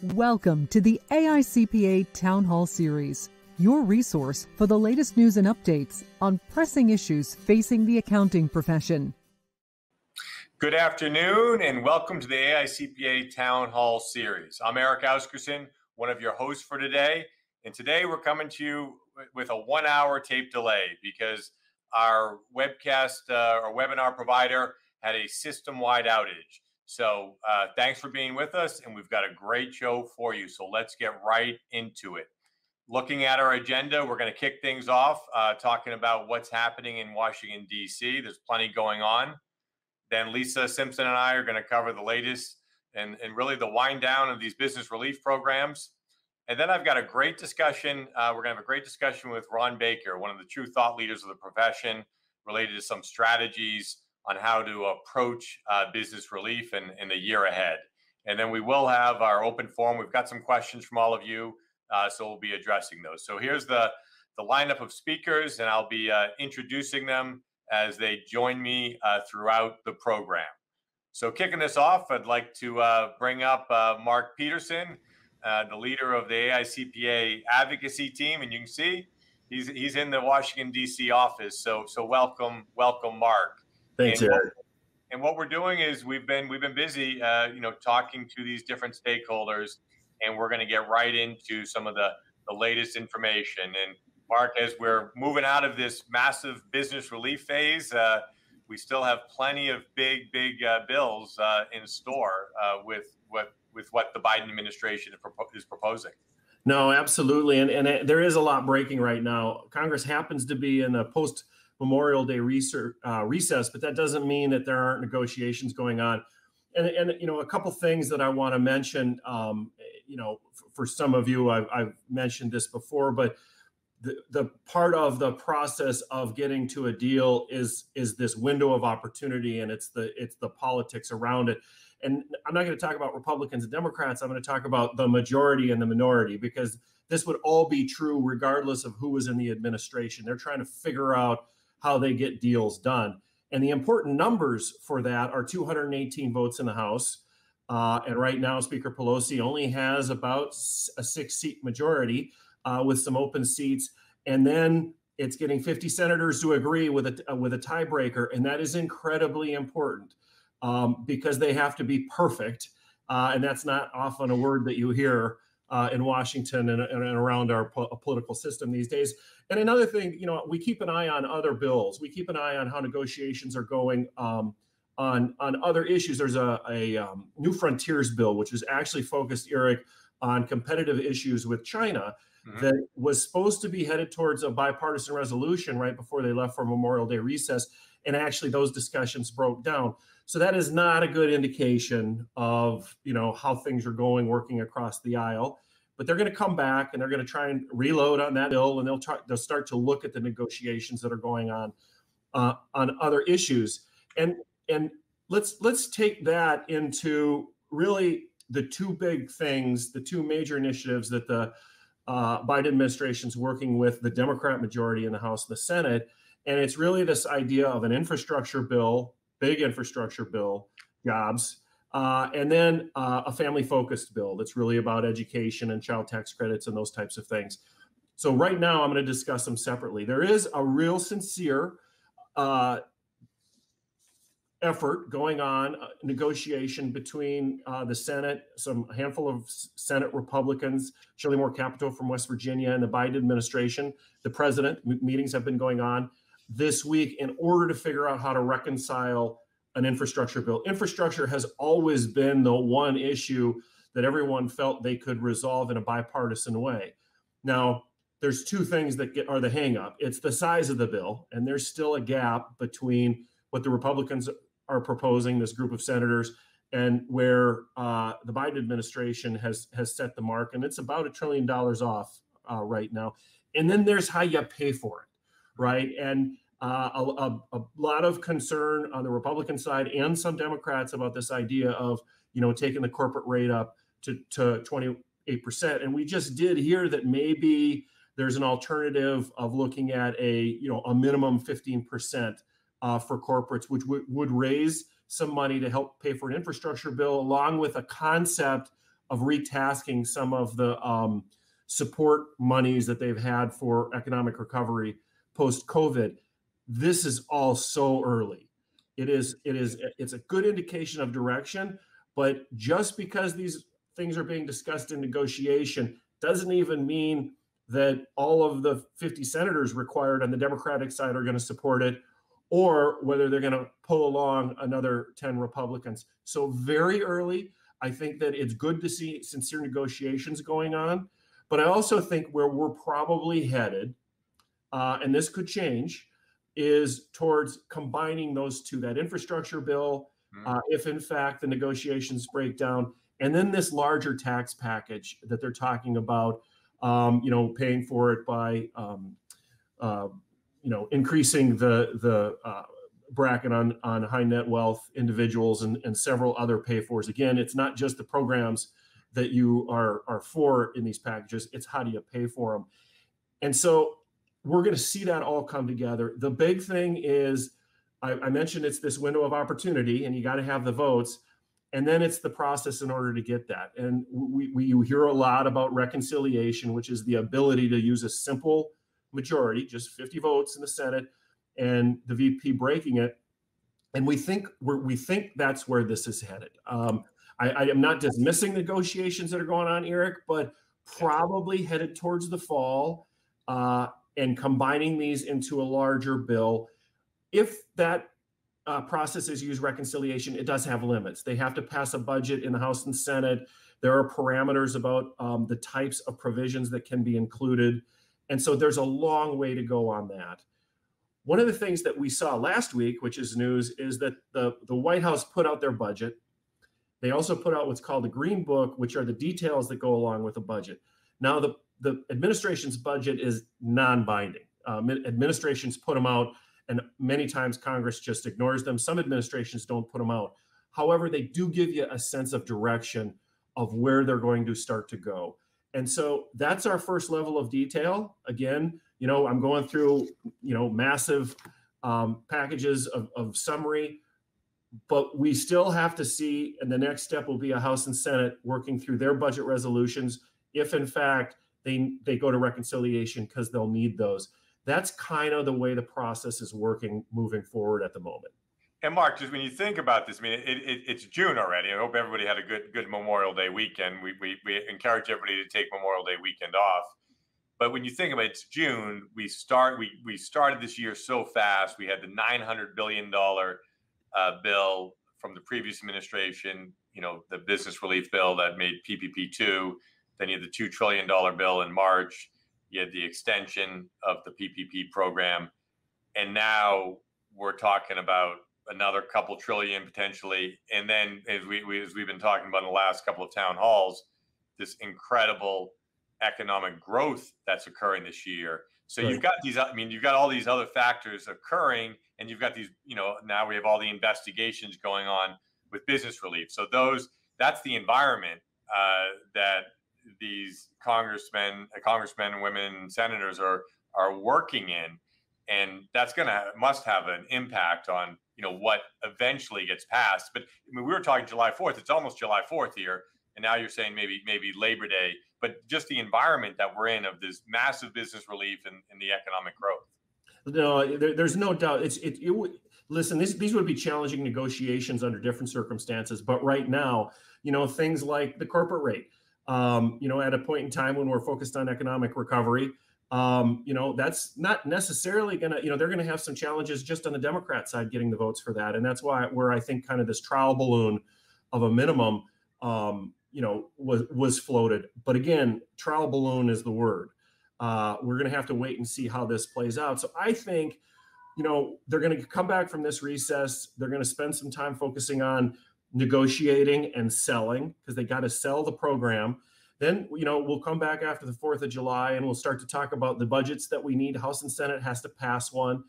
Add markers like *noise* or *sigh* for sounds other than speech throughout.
Welcome to the AICPA Town Hall Series, your resource for the latest news and updates on pressing issues facing the accounting profession. Good afternoon, and welcome to the AICPA Town Hall Series. I'm Eric Asgeirsson, one of your hosts for today, and today we're coming to you with a one hour tape delay because our webcast uh, or webinar provider had a system wide outage. So uh, thanks for being with us, and we've got a great show for you. So let's get right into it. Looking at our agenda, we're going to kick things off uh, talking about what's happening in Washington, D.C. There's plenty going on. Then Lisa Simpson and I are going to cover the latest and, and really the wind down of these business relief programs. And then I've got a great discussion. Uh, we're going to have a great discussion with Ron Baker, one of the true thought leaders of the profession, related to some strategies on how to approach uh, business relief in, in the year ahead. And then we will have our open forum. We've got some questions from all of you, uh, so we'll be addressing those. So here's the, the lineup of speakers, and I'll be uh, introducing them as they join me uh, throughout the program. So kicking this off, I'd like to uh, bring up uh, Mark Peterson, the leader of the AICPA advocacy team, and you can see he's he's in the Washington D.C. office. So so welcome welcome Mark. Thanks, and Eric. What, and what we're doing is we've been we've been busy, uh, you know, talking to these different stakeholders, and we're going to get right into some of the the latest information. And Mark, as we're moving out of this massive business relief phase, uh, we still have plenty of big, big uh, bills uh, in store uh, with what with what the Biden administration is proposing. No, absolutely, and and there is a lot breaking right now. Congress happens to be in a post Memorial Day research, uh, recess, but that doesn't mean that there aren't negotiations going on. And, and you know, a couple things that I want to mention. Um, you know, for, some of you, I've, I've, mentioned this before, but the, the part of the process of getting to a deal is is this window of opportunity, and it's the it's the politics around it. And I'm not going to talk about Republicans and Democrats. I'm going to talk about the majority and the minority because this would all be true regardless of who was in the administration. They're trying to figure out how they get deals done. And the important numbers for that are 218 votes in the House. Uh, and right now, Speaker Pelosi only has about a six seat majority uh, with some open seats. And then it's getting 50 senators to agree with a, uh, with a tiebreaker. And that is incredibly important um, because they have to be perfect. Uh, and that's not often a word that you hear uh, in Washington and, and around our po- political system these days. And another thing, you know, we keep an eye on other bills. We keep an eye on how negotiations are going um, on on other issues. There's a, a um, New Frontiers bill, which is actually focused, Eric, on competitive issues with China. Mm-hmm. That was supposed to be headed towards a bipartisan resolution right before they left for Memorial Day recess, and actually those discussions broke down. So that is not a good indication of you know how things are going working across the aisle. But they're going to come back and they're going to try and reload on that bill, and they'll try they'll start to look at the negotiations that are going on uh, on other issues. And and let's let's take that into really the two big things, the two major initiatives that the uh, Biden administration is working with the Democrat majority in the House and the Senate. And it's really this idea of an infrastructure bill big infrastructure bill, jobs, uh, and then uh, a family focused bill that's really about education and child tax credits and those types of things. So, right now, I'm going to discuss them separately. There is a real sincere uh, effort going on, uh, negotiation between uh, the Senate, some handful of Senate Republicans, Shelley Moore Capito from West Virginia, and the Biden administration. The president meetings have been going on this week in order to figure out how to reconcile an infrastructure bill. Infrastructure has always been the one issue that everyone felt they could resolve in a bipartisan way. Now, there's two things that get, are the hangup. It's the size of the bill, and there's still a gap between what the Republicans are proposing, this group of senators, and where uh, the Biden administration has has set the mark, and it's about a trillion dollars off uh, right now. And then there's how you pay for it right? And uh, a, a, a, lot of concern on the Republican side and some Democrats about this idea of, you know, taking the corporate rate up to, to 28%. And we just did hear that maybe there's an alternative of looking at a, you know, a minimum 15% uh, for corporates, which w- would raise some money to help pay for an infrastructure bill, along with a concept of retasking some of the um, support monies that they've had for economic recovery post COVID. This is all so early. It is it is it's a good indication of direction, but just because these things are being discussed in negotiation doesn't even mean that all of the 50 senators required on the Democratic side are going to support it or whether they're going to pull along another 10 Republicans. So, very early, I think that it's good to see sincere negotiations going on. But I also think where we're probably headed, uh, and this could change, is towards combining those two that infrastructure bill, hmm. uh, if in fact the negotiations break down, and then this larger tax package that they're talking about, um, you know, paying for it by um, uh, you know, increasing the the uh, bracket on on high net wealth individuals and, and several other pay fors. Again, it's not just the programs that you are are for in these packages; it's how do you pay for them. And so we're going to see that all come together. The big thing is, I, I mentioned it's this window of opportunity, and you got to have the votes. And then it's the process in order to get that. And we, we you hear a lot about reconciliation, which is the ability to use a simple majority, just 50 votes in the Senate, and the VP breaking it. And we think we're, we think that's where this is headed. Um, I, I am not dismissing negotiations that are going on, Eric, but probably headed towards the fall uh, and combining these into a larger bill. If that uh, process is used reconciliation, it does have limits. They have to pass a budget in the House and Senate. There are parameters about um, the types of provisions that can be included. And so there's a long way to go on that. One of the things that we saw last week, which is news, is that the, the White House put out their budget. They also put out what's called the Green Book, which are the details that go along with the budget. Now, the, the administration's budget is non binding. Um, administrations put them out, and many times Congress just ignores them. Some administrations don't put them out. However, they do give you a sense of direction of where they're going to start to go. And so that's our first level of detail. Again, you know, I'm going through, you know, massive um, packages of, of summary, but we still have to see, and the next step will be a House and Senate working through their budget resolutions. If in fact they they go to reconciliation because they'll need those. That's kind of the way the process is working moving forward at the moment. And Mark, just when you think about this, I mean, it, it, it's June already. I hope everybody had a good good Memorial Day weekend. We, we, we encourage everybody to take Memorial Day weekend off. But when you think about it, it's June. We start we we started this year so fast. We had the nine hundred billion dollar uh, bill from the previous administration. You know, the business relief bill that made PPP two. Then you had the two trillion dollar bill in March. You had the extension of the PPP program, and now we're talking about another couple trillion potentially, and then as we, we as we've been talking about in the last couple of town halls, this incredible economic growth that's occurring this year. So right. you've got these. I mean, you've got all these other factors occurring, and you've got these. You know, now we have all the investigations going on with business relief. So those that's the environment uh, that these congressmen, uh, congressmen, and women, senators are are working in, and that's going to must have an impact on you know what eventually gets passed. But I mean, we were talking July 4th. It's almost July 4th here, and now you're saying maybe maybe Labor Day. But just the environment that we're in of this massive business relief and, and the economic growth. No, there, there's no doubt. It's it, it listen. This, these would be challenging negotiations under different circumstances. But right now, you know, things like the corporate rate. Um, you know, at a point in time when we're focused on economic recovery, um, you know, that's not necessarily going to, you know, they're going to have some challenges just on the Democrat side getting the votes for that. And that's why, where I think kind of this trial balloon of a minimum, um, you know, was, was floated. But again, trial balloon is the word. Uh, we're going to have to wait and see how this plays out. So I think, you know, they're going to come back from this recess. They're going to spend some time focusing on negotiating and selling because they got to sell the program then, you know, we'll come back after the 4th of July and we'll start to talk about the budgets that we need. House and Senate has to pass one.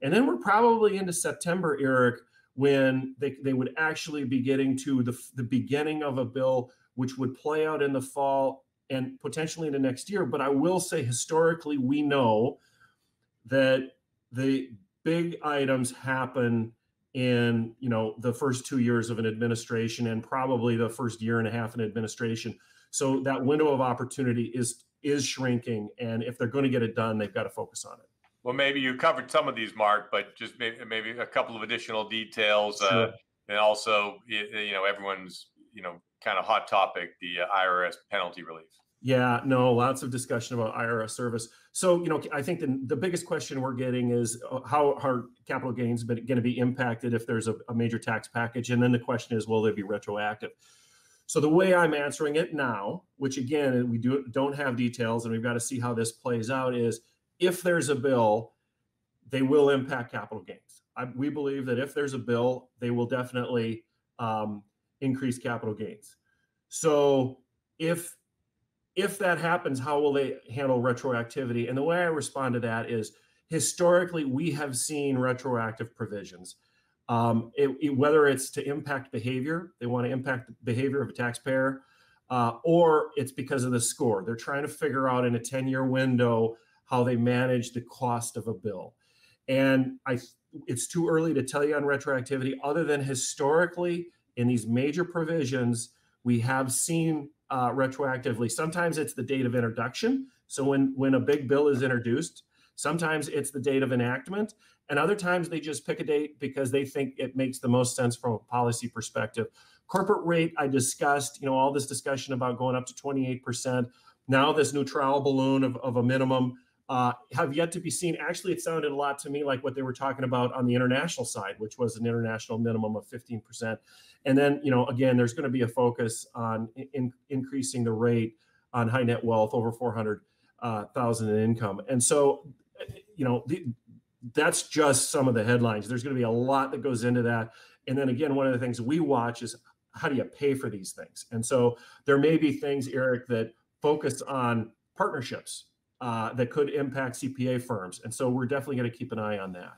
And then we're probably into September, Eric, when they, they would actually be getting to the, the beginning of a bill which would play out in the fall and potentially into next year. But I will say, historically, we know that the big items happen in you know the first two years of an administration and probably the first year and a half in administration. So that window of opportunity is is shrinking, and if they're going to get it done, they've got to focus on it. Well, maybe you covered some of these, Mark, but just maybe, maybe a couple of additional details, uh, sure. uh, and also you know everyone's you know kind of hot topic, the uh, IRS penalty relief. Yeah, no, lots of discussion about IRS service. So, you know, I think the, the biggest question we're getting is uh, how are capital gains going to be impacted if there's a, a, major tax package? And then the question is, will they be retroactive? So the way I'm answering it now, which again, we do, don't have details and we've got to see how this plays out is if there's a bill, they will impact capital gains. I, we believe that if there's a bill, they will definitely um, increase capital gains. So if if that happens, how will they handle retroactivity? And the way I respond to that is historically, we have seen retroactive provisions. Um, it, it, whether it's to impact behavior, they want to impact the behavior of a taxpayer, uh, or it's because of the score. They're trying to figure out in a 10 year window how they manage the cost of a bill. And I, it's too early to tell you on retroactivity, other than historically in these major provisions, we have seen uh, retroactively. Sometimes it's the date of introduction. So when when a big bill is introduced, sometimes it's the date of enactment, and other times they just pick a date because they think it makes the most sense from a policy perspective. Corporate rate, I discussed, you know, all this discussion about going up to 28%. Now this new trial balloon of, of a minimum uh, have yet to be seen. Actually, it sounded a lot to me like what they were talking about on the international side, which was an international minimum of 15%. And then, you know, again, there's going to be a focus on in, increasing the rate on high net wealth over 400,000 uh, in income. And so, you know, the, that's just some of the headlines. There's going to be a lot that goes into that. And then again, one of the things we watch is how do you pay for these things? And so there may be things, Eric, that focus on partnerships uh, that could impact CPA firms. And so we're definitely going to keep an eye on that.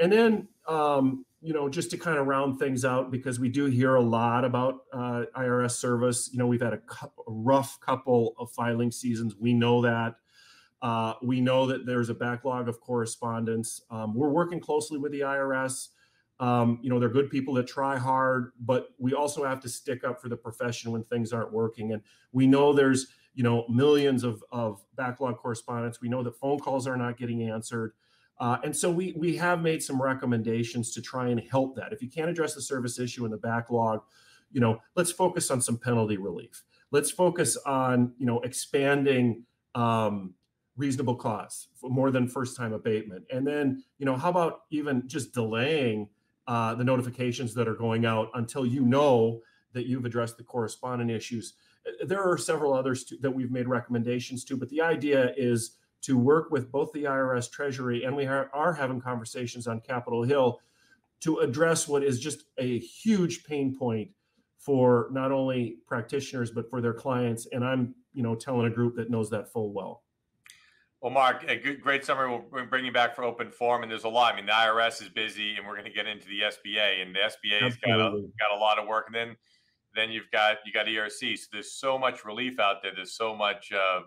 And then, um, you know, just to kind of round things out, because we do hear a lot about uh, IRS service. You know, we've had a, cu- a, rough couple of filing seasons. We know that. Uh, we know that there's a backlog of correspondence. Um, we're working closely with the IRS. Um, you know, they're good people that try hard, but we also have to stick up for the profession when things aren't working. And we know there's, you know, millions of, of backlog correspondence. We know that phone calls are not getting answered. Uh, and so we we have made some recommendations to try and help that. If you can't address the service issue in the backlog, you know, let's focus on some penalty relief. Let's focus on you know expanding um, reasonable cause for more than first time abatement. And then you know, how about even just delaying uh, the notifications that are going out until you know that you've addressed the correspondent issues. There are several others to, that we've made recommendations to, but the idea is to work with both the IRS Treasury and we are, are having conversations on Capitol Hill to address what is just a huge pain point for not only practitioners but for their clients. And I'm, you know, telling a group that knows that full well. Well, Mark, a good, great summary. We'll bring you back for open forum, and there's a lot. I mean, the IRS is busy, and we're going to get into the SBA, and the SBA has got a, got a lot of work. And then, then you've got you got ERC. So there's so much relief out there. There's so much uh,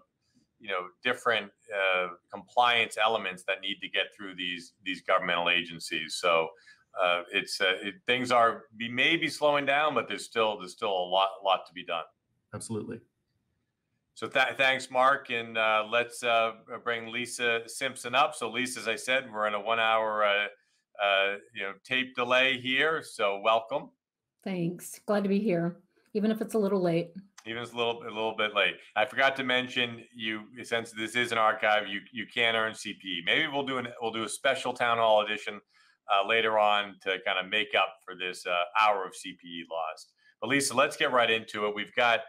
you know different uh, compliance elements that need to get through these these governmental agencies. So uh, it's uh, it, things are be maybe slowing down, but there's still there's still a lot lot to be done. Absolutely. So th- thanks, Mark, and uh, let's uh, bring Lisa Simpson up. So Lisa, as I said, we're in a one-hour uh, you know tape delay here. So welcome. Thanks. Glad to be here, even if it's a little late even it's a little a little bit late. I forgot to mention you since this is an archive, you you can earn CPE. Maybe we'll do an we'll do a special town hall edition uh, later on to kind of make up for this uh, hour of CPE lost. But Lisa, let's get right into it. We've got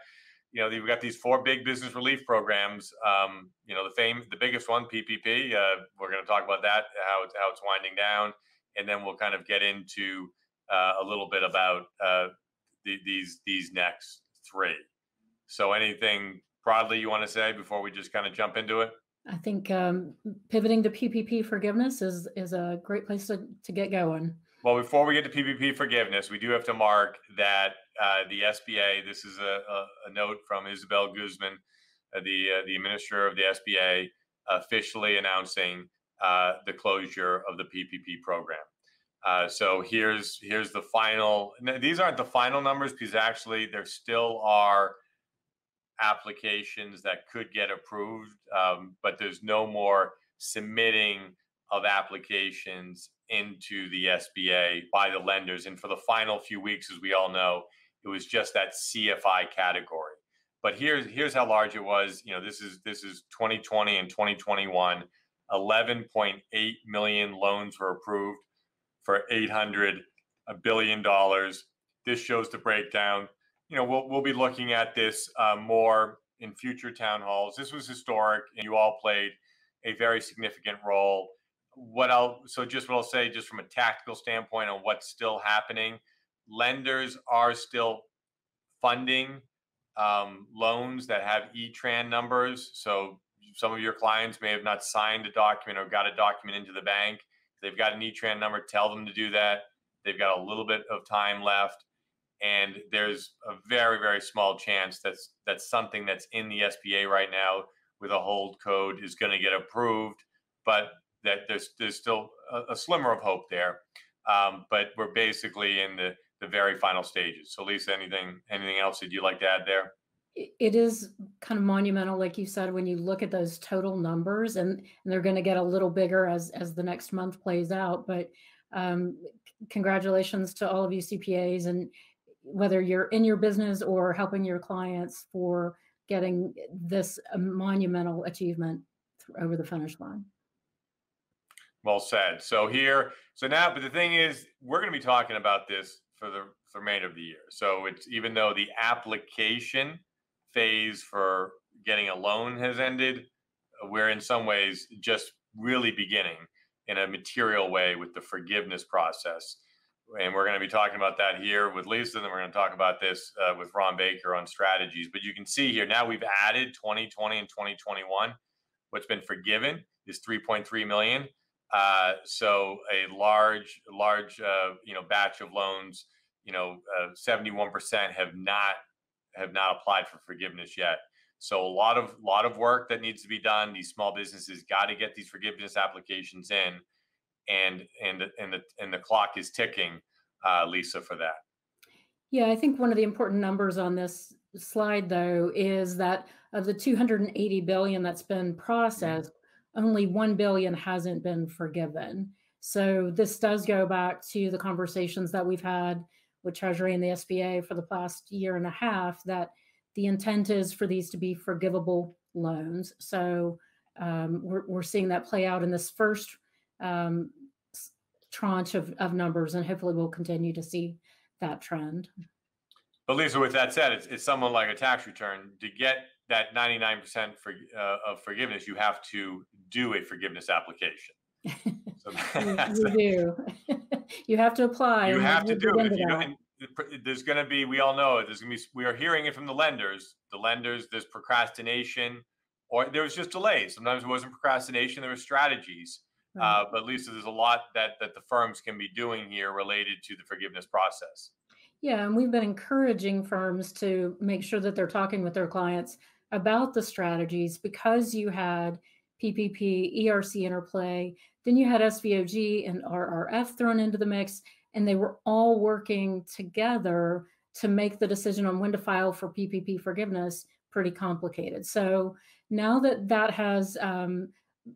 you know we've got these four big business relief programs. Um, you know the fame the biggest one PPP. Uh, we're going to talk about that how it's how it's winding down, and then we'll kind of get into uh, a little bit about uh, the, these these next three. So, anything broadly you want to say before we just kind of jump into it? I think um, pivoting to PPP forgiveness is is a great place to, to get going. Well, before we get to PPP forgiveness, we do have to mark that uh, the SBA. This is a, a, a note from Isabel Guzman, uh, the uh, the administrator of the SBA, officially announcing uh, the closure of the PPP program. Uh, so here's here's the final. These aren't the final numbers because actually there still are applications that could get approved, um, but there's no more submitting of applications into the SBA by the lenders. And for the final few weeks, as we all know, it was just that CFI category. But here's here's how large it was. You know, this is this is 2020 and 2021. 11.8 million loans were approved for 800 billion dollars. This shows the breakdown. You know, we'll we'll be looking at this uh, more in future town halls. This was historic, and you all played a very significant role. What I'll so just what I'll say, just from a tactical standpoint on what's still happening, lenders are still funding um, loans that have ETRAN numbers. So some of your clients may have not signed a document or got a document into the bank. They've got an ETRAN number. Tell them to do that. They've got a little bit of time left, and there's a very very small chance that's that's something that's in the SBA right now with a hold code is going to get approved, but that there's there's still a, a slimmer of hope there. Um, but we're basically in the the very final stages. So, Lisa, anything anything else that you'd like to add there? It is kind of monumental, like you said, when you look at those total numbers, and, and they're going to get a little bigger as as the next month plays out. But um, congratulations to all of you CPAs, and whether you're in your business or helping your clients for getting this monumental achievement over the finish line. Well said. So here, so now, but the thing is, we're going to be talking about this for the, for the remainder of the year. So it's even though the application phase for getting a loan has ended, uh, we're in some ways just really beginning in a material way with the forgiveness process. And we're going to be talking about that here with Lisa, and then we're going to talk about this uh, with Ron Baker on strategies. But you can see here now we've added 2020 and 2021. What's been forgiven is 3.3 million. Uh, so a large, large, uh, you know, batch of loans. You know, 71% uh, have not have not applied for forgiveness yet. So a lot of lot of work that needs to be done. These small businesses got to get these forgiveness applications in, and and and the and the clock is ticking, uh, Lisa, for that. Yeah, I think one of the important numbers on this slide, though, is that of the 280 billion that's been processed, only 1 billion hasn't been forgiven. So this does go back to the conversations that we've had with Treasury and the SBA for the past year and a half that the intent is for these to be forgivable loans. So um, we're, we're seeing that play out in this first um, tranche of, of numbers, and hopefully we'll continue to see that trend. But Lisa, with that said, it's, it's someone like a tax return to get that 99% for, uh, of forgiveness, you have to do a forgiveness application. *laughs* So you *laughs* do. *laughs* you have to apply. You have to do it. You know, there's going to be, we all know, it. there's going to be, we are hearing it from the lenders. The lenders, there's procrastination, or there was just delays. Sometimes it wasn't procrastination, there were strategies. Right. Uh, but Lisa, there's a lot that that the firms can be doing here related to the forgiveness process. Yeah, and we've been encouraging firms to make sure that they're talking with their clients about the strategies because you had PPP, ERC interplay, then you had SVOG and RRF thrown into the mix, and they were all working together to make the decision on when to file for PPP forgiveness pretty complicated. So now that that has um,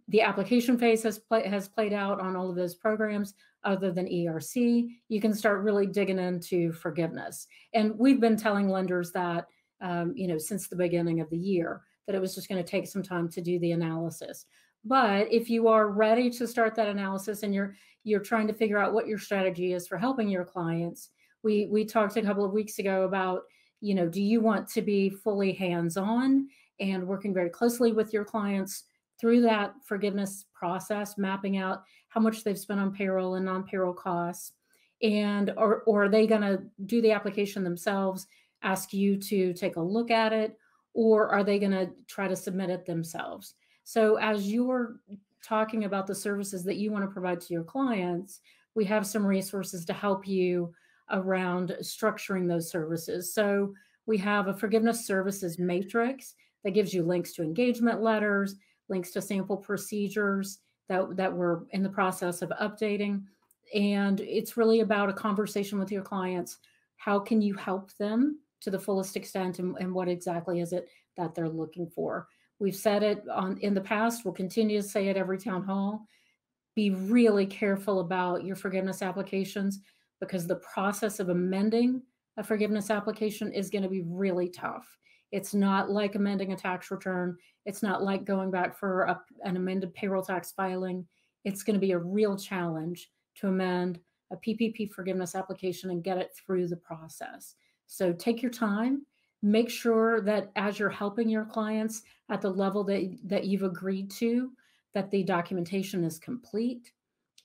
the application phase has play, has played out on all of those programs other than ERC, you can start really digging into forgiveness. And we've been telling lenders that um, you know since the beginning of the year that it was just going to take some time to do the analysis. But if you are ready to start that analysis and you're you're trying to figure out what your strategy is for helping your clients, we we talked a couple of weeks ago about, you know, do you want to be fully hands-on and working very closely with your clients through that forgiveness process, mapping out how much they've spent on payroll and non-payroll costs, and or or are they going to do the application themselves, ask you to take a look at it, or are they going to try to submit it themselves? So as you're talking about the services that you want to provide to your clients, we have some resources to help you around structuring those services. So we have a forgiveness services matrix that gives you links to engagement letters, links to sample procedures that, that we're in the process of updating. and it's really about a conversation with your clients. How can you help them to the fullest extent, and, and what exactly is it that they're looking for? We've said it on in the past. We'll continue to say it every town hall. Be really careful about your forgiveness applications because the process of amending a forgiveness application is going to be really tough. It's not like amending a tax return. It's not like going back for a, an amended payroll tax filing. It's going to be a real challenge to amend a PPP forgiveness application and get it through the process. So take your time. Make sure that as you're helping your clients at the level that, that you've agreed to, that the documentation is complete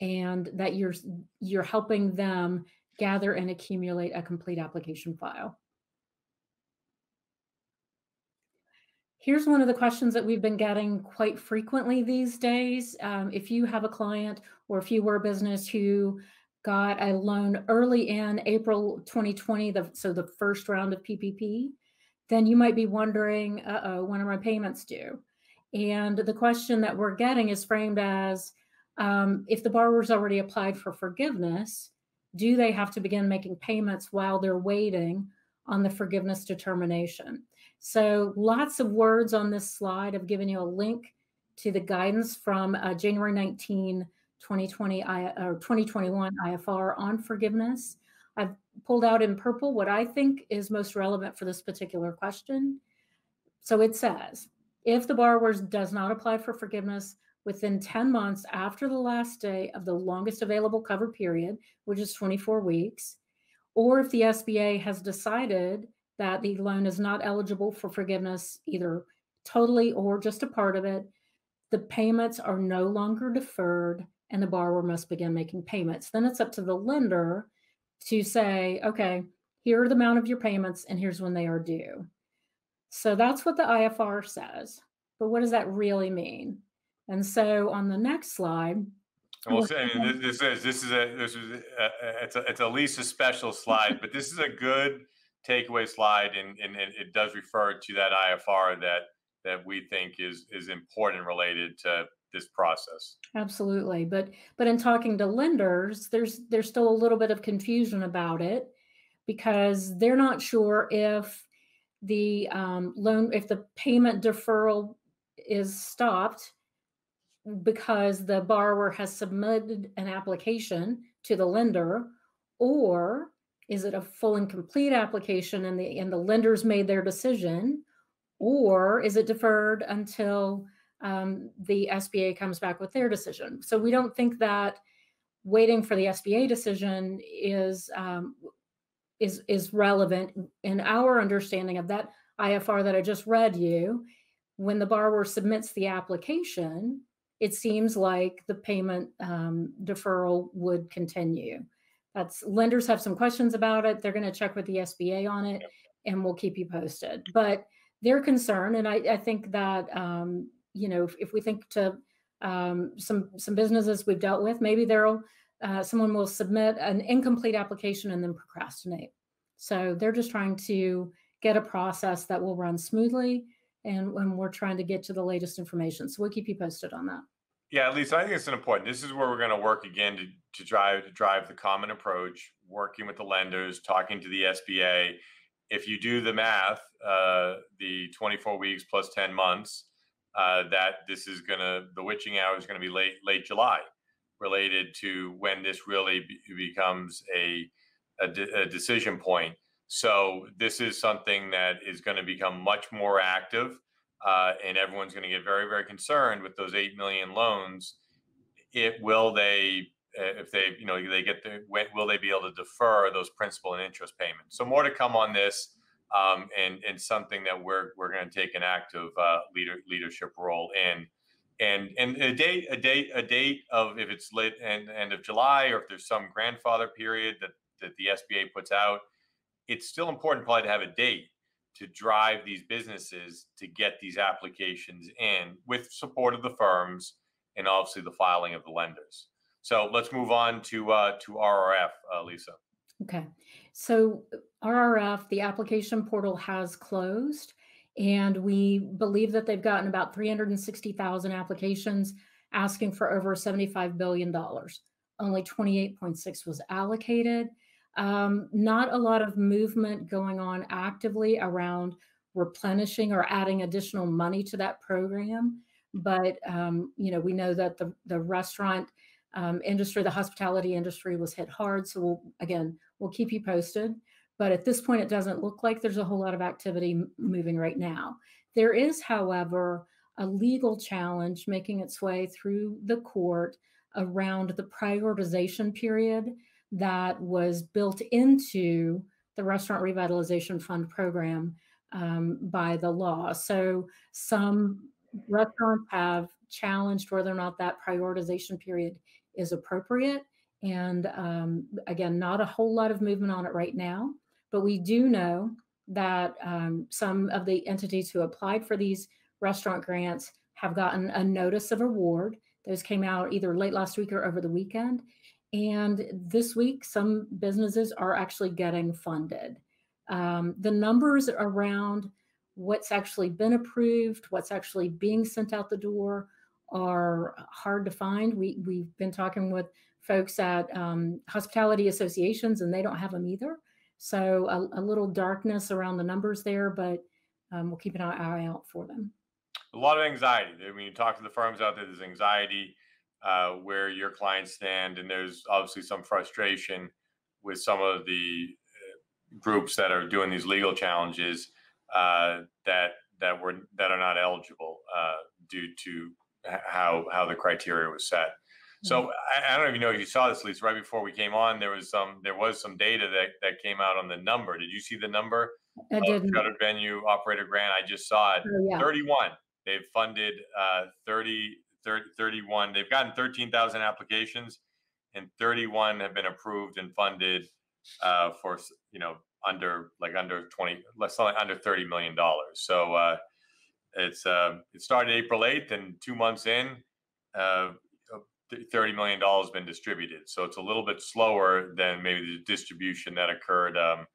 and that you're you're helping them gather and accumulate a complete application file. Here's one of the questions that we've been getting quite frequently these days. Um, if you have a client or if you were a business who got a loan early in April 2020, the, so the first round of PPP, then you might be wondering, uh-oh, when are my payments due? And the question that we're getting is framed as, um, if the borrower's already applied for forgiveness, do they have to begin making payments while they're waiting on the forgiveness determination? So lots of words on this slide. I've given you a link to the guidance from uh, January 19, 2020 I, or 2021 IFR on forgiveness. I've pulled out in purple what I think is most relevant for this particular question. So it says, if the borrower does not apply for forgiveness within 10 months after the last day of the longest available cover period, which is 24 weeks, or if the SBA has decided that the loan is not eligible for forgiveness either totally or just a part of it, the payments are no longer deferred and the borrower must begin making payments. Then it's up to the lender to say, okay, here are the amount of your payments and here's when they are due. So that's what the IFR says. But what does that really mean? And so on the next slide, well, this is this is a this is a, it's a it's a Lisa special *laughs* slide, but this is a good takeaway slide, and, and, and it does refer to that IFR that that we think is is important related to this process. Absolutely, but but in talking to lenders, there's there's still a little bit of confusion about it because they're not sure if the um, loan if the payment deferral is stopped because the borrower has submitted an application to the lender or is it a full and complete application and the and the lenders made their decision, or is it deferred until um, the SBA comes back with their decision? So we don't think that waiting for the SBA decision is um, is is relevant in our understanding of that IFR that I just read you. When the borrower submits the application, it seems like the payment um, deferral would continue. That's lenders have some questions about it. They're going to check with the SBA on it, and we'll keep you posted. But their concern, and I, I think that um, you know if, if, we think to um, some some businesses we've dealt with, maybe there'll uh, someone will submit an incomplete application and then procrastinate. So they're just trying to get a process that will run smoothly, and when we're trying to get to the latest information. So we'll keep you posted on that. Yeah, at least I think it's an important. This is where we're going to work again to, to drive to drive the common approach, working with the lenders, talking to the SBA. If you do the math, uh, the 24 weeks plus 10 months, uh, that this is going to the witching hour is going to be late late July, related to when this really be, becomes a, a, de- a decision point. So this is something that is going to become much more active uh, and everyone's going to get very, very concerned with those eight million loans. It will they, uh, if they, you know, they get the, will they be able to defer those principal and interest payments? So more to come on this, um, and and something that we're we're going to take an active uh, leader leadership role in. And and a date a date a date of if it's late end end of July or if there's some grandfather period that that the SBA puts out, it's still important probably to have a date to drive these businesses to get these applications in with support of the firms and obviously the filing of the lenders. So let's move on to uh, to RRF, uh, Lisa. Okay, so RRF, the application portal has closed, and we believe that they've gotten about 360,000 applications asking for over 75 billion dollars. only 28.6 was allocated. Um, not a lot of movement going on actively around replenishing or adding additional money to that program. But um, you know, we know that the the restaurant um, industry, the hospitality industry, was hit hard. So we'll again, we'll keep you posted. But at this point, it doesn't look like there's a whole lot of activity moving right now. There is, however, a legal challenge making its way through the court around the prioritization period that was built into the Restaurant Revitalization Fund program um, by the law. So some restaurants have challenged whether or not that prioritization period is appropriate. And um, again, not a whole lot of movement on it right now, but we do know that um, some of the entities who applied for these restaurant grants have gotten a notice of award. Those came out either late last week or over the weekend. And this week, some businesses are actually getting funded. Um, the numbers around what's actually been approved, what's actually being sent out the door are hard to find. We, we've been talking with folks at um, hospitality associations and they don't have them either. So a, a little darkness around the numbers there, but um, we'll keep an eye out for them. A lot of anxiety. When you talk to the firms out there, there's anxiety uh, where your clients stand, and there's obviously some frustration with some of the uh, groups that are doing these legal challenges uh, that that were that are not eligible uh, due to how how the criteria was set. So I, I, don't even know if you saw this, Lisa. Right before we came on, there was some there was some data that that came out on the number. Did you see the number? I did. Shuttered venue operator grant. I just saw it. Oh, yeah. Thirty-one. They've funded uh, 30, 30, 31. They've gotten thirteen thousand applications, and thirty-one have been approved and funded uh, for you know under like under twenty, less than under thirty million dollars. So. Uh, it's uh, it started April 8th, and two months in, uh, $30 million has been distributed. So it's a little bit slower than maybe the distribution that occurred um,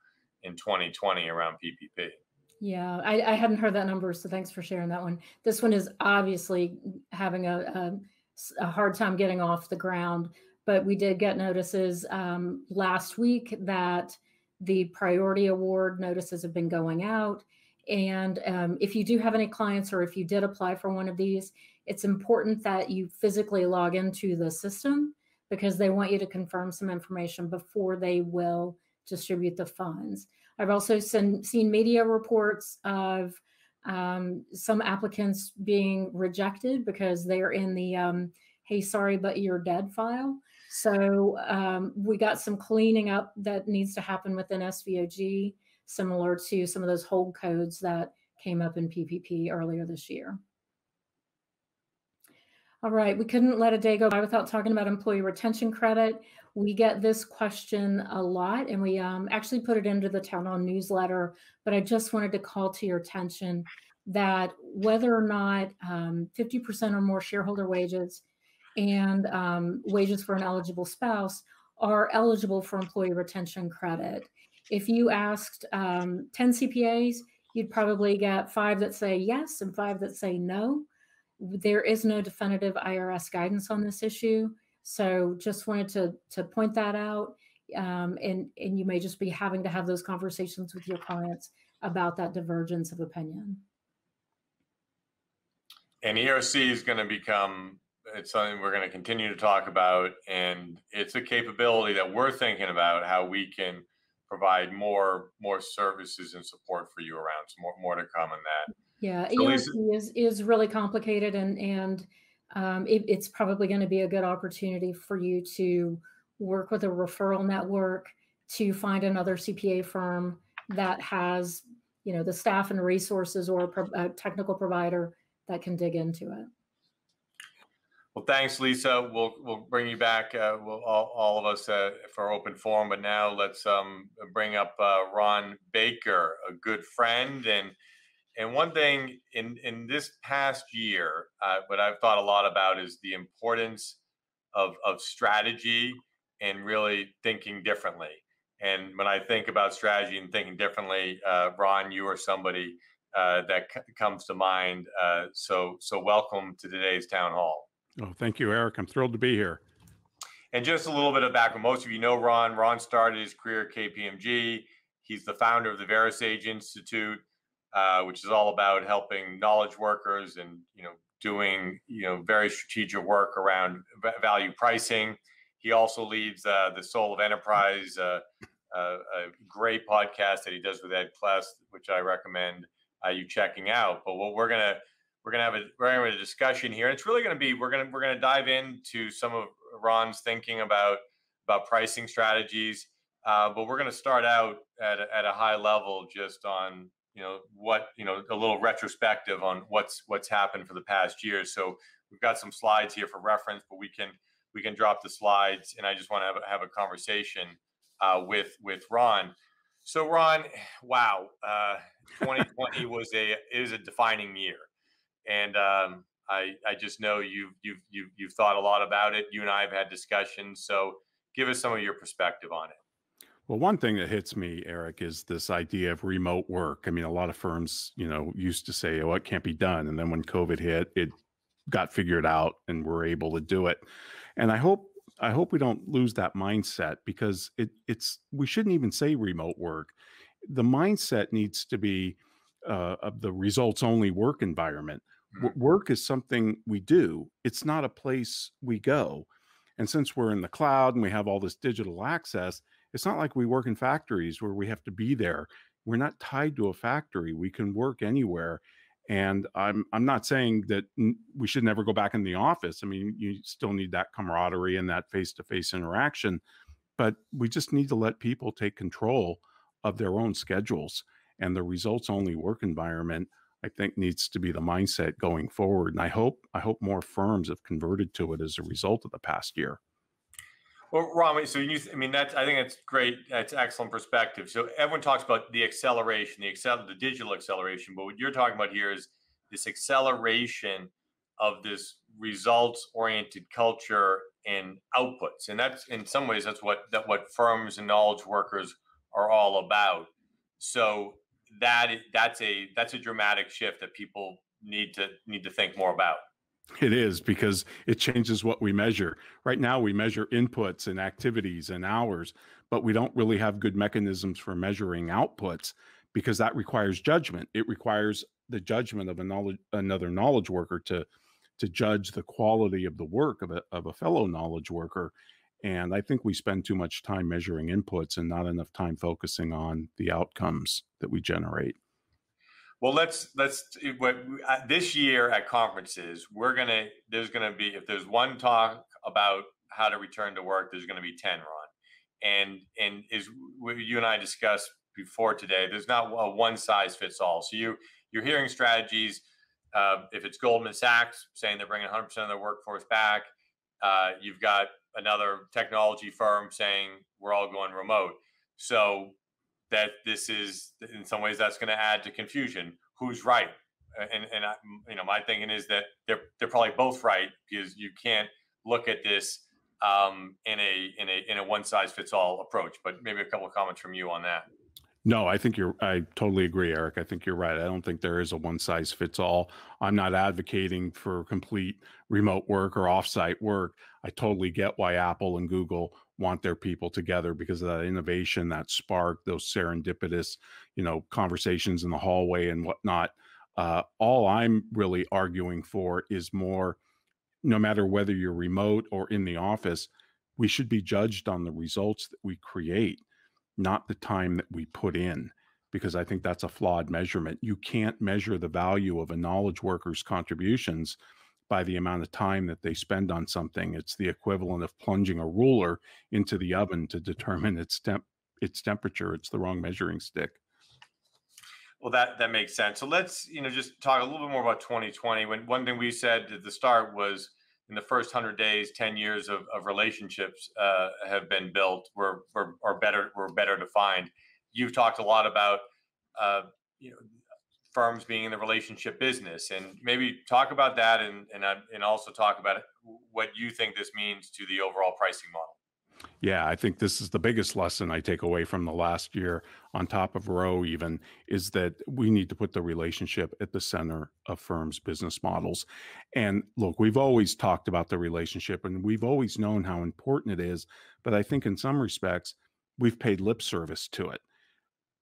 in 2020 around PPP. Yeah, I, I, hadn't heard that number, so thanks for sharing that one. This one is obviously having a, a, a hard time getting off the ground, but we did get notices um, last week that the priority award notices have been going out. And um, if you do have any clients or if you did apply for one of these, it's important that you physically log into the system because they want you to confirm some information before they will distribute the funds. I've also seen, media reports of um, some applicants being rejected because they're in the um, hey, sorry, but you're dead file. So um, we got some cleaning up that needs to happen within SVOG, similar to some of those hold codes that came up in PPP earlier this year. All right, we couldn't let a day go by without talking about employee retention credit. We get this question a lot, and we um, actually put it into the town hall newsletter. But I just wanted to call to your attention that whether or not 50% um, or more shareholder wages and um, wages for an eligible spouse are eligible for employee retention credit. If you asked um, 10 CPAs, you'd probably get five that say yes and five that say no. There is no definitive IRS guidance on this issue. So just wanted to, to point that out. Um, and, and you may just be having to have those conversations with your clients about that divergence of opinion. And ERC is going to become it's something we're going to continue to talk about and it's a capability that we're thinking about how we can provide more more services and support for you around so more, more to come on that yeah, so ERC is is really complicated, and and um, it, it's probably going to be a good opportunity for you to work with a referral network to find another CPA firm that has you know the staff and resources or a technical provider that can dig into it. Well, thanks, Lisa. We'll we'll bring you back. Uh, we'll all, all of us uh, for open forum. But now let's um, bring up uh, Ron Baker, a good friend and and one thing in in this past year, uh, what I've thought a lot about is the importance of of strategy and really thinking differently. And when I think about strategy and thinking differently, uh, Ron, you are somebody uh, that comes to mind. So so welcome to today's town hall. Oh, thank you, Eric. I'm thrilled to be here. And just a little bit of background. Most of you know Ron. Ron started his career at KPMG. He's the founder of the VeraSage Institute, uh, which is all about helping knowledge workers and you know doing you know very strategic work around value pricing. He also leads uh, the Soul of Enterprise, uh, uh, a great podcast that he does with Ed Kless, which I recommend uh, you checking out. But what we're gonna we're gonna have a we're gonna have a discussion here. It's really gonna be we're gonna we're gonna dive into some of Ron's thinking about about pricing strategies. Uh, but we're going to start out at a, at a high level, just on you know what you know a little retrospective on what's what's happened for the past year. So we've got some slides here for reference, but we can we can drop the slides, and I just want to have, have a conversation uh, with with Ron. So Ron, *sighs* wow, uh, 2020 was a is a defining year, and um, I I just know you've you've you've you've thought a lot about it. You and I have had discussions, so give us some of your perspective on it. Well, one thing that hits me, Eric, is this idea of remote work. I mean, a lot of firms, you know, used to say, "Oh, it can't be done," and then when COVID hit, it got figured out, and we're able to do it. And I hope, I hope we don't lose that mindset because it, it's we shouldn't even say remote work. The mindset needs to be uh, of the results only work environment. Mm-hmm. Work is something we do. It's not a place we go. And since we're in the cloud and we have all this digital access, it's not like we work in factories where we have to be there. We're not tied to a factory. We can work anywhere. And I'm I'm not saying that we should never go back in the office. I mean, you still need that camaraderie and that face-to-face interaction, but we just need to let people take control of their own schedules and the results only work environment I think needs to be the mindset going forward. And I hope I hope more firms have converted to it as a result of the past year. Well, Ron, so you, I mean, that's, I think that's great. That's excellent perspective. So everyone talks about the acceleration, the excel, the digital acceleration, but what you're talking about here is this acceleration of this results oriented culture and outputs. And that's in some ways, that's what, that what firms and knowledge workers are all about. So that, that's a, that's a dramatic shift that people need to, need to think more about. It is because it changes what we measure. Right now, we measure inputs and activities and hours, but we don't really have good mechanisms for measuring outputs because that requires judgment. It requires the judgment of knowledge, another knowledge worker to to judge the quality of the work of a, of a fellow knowledge worker. And I think we spend too much time measuring inputs and not enough time focusing on the outcomes that we generate. Well, let's let's what uh, this year at conferences we're gonna there's gonna be if there's one talk about how to return to work, there's gonna be ten, Ron, and and is what you and I discussed before today. There's not a one size fits all. So you you're hearing strategies. Uh, if it's Goldman Sachs saying they're bringing 100% of their workforce back, uh, you've got another technology firm saying we're all going remote. So that this is in some ways that's going to add to confusion. Who's right? And and I, you know my thinking is that they're they're probably both right because you can't look at this um, in a in a in a one size fits all approach. But maybe a couple of comments from you on that. No, I think you're, I totally agree, Eric. I think you're right. I don't think there is a one size fits all. I'm not advocating for complete remote work or offsite work. I totally get why Apple and Google want their people together because of that innovation, that spark, those serendipitous, you know, conversations in the hallway and whatnot. Uh, all I'm really arguing for is more, no matter whether you're remote or in the office, we should be judged on the results that we create not the time that we put in, because I think that's a flawed measurement. You can't measure the value of a knowledge worker's contributions by the amount of time that they spend on something. It's the equivalent of plunging a ruler into the oven to determine its temp its temperature. It's the wrong measuring stick. Well, that that makes sense. So let's you know just talk a little bit more about 2020. When one thing we said at the start was in the first 100 days 10 years of, of relationships uh, have been built were, were are better were better defined. You've talked a lot about uh, you know firms being in the relationship business and maybe talk about that and and, uh, and also talk about what you think this means to the overall pricing model Yeah, I think this is the biggest lesson I take away from the last year, on top of ROWE, even, is that we need to put the relationship at the center of firms' business models. And look, we've always talked about the relationship and we've always known how important it is. But I think in some respects, we've paid lip service to it.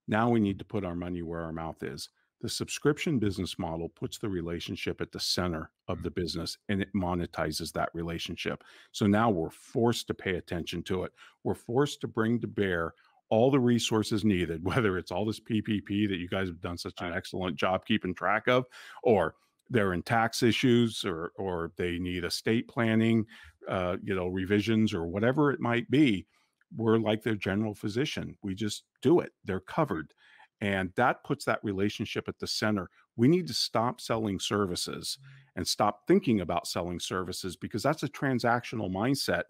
Now we need to put our money where our mouth is. The subscription business model puts the relationship at the center of the business and it monetizes that relationship. So now we're forced to pay attention to it. We're forced to bring to bear all the resources needed, *laughs* whether it's all this PPP that you guys have done such an excellent job keeping track of, or they're in tax issues, or or they need estate planning, uh, you know, revisions or whatever it might be. We're like their general physician. We just do it. They're covered. And that puts that relationship at the center. We need to stop selling services and stop thinking about selling services because that's a transactional mindset.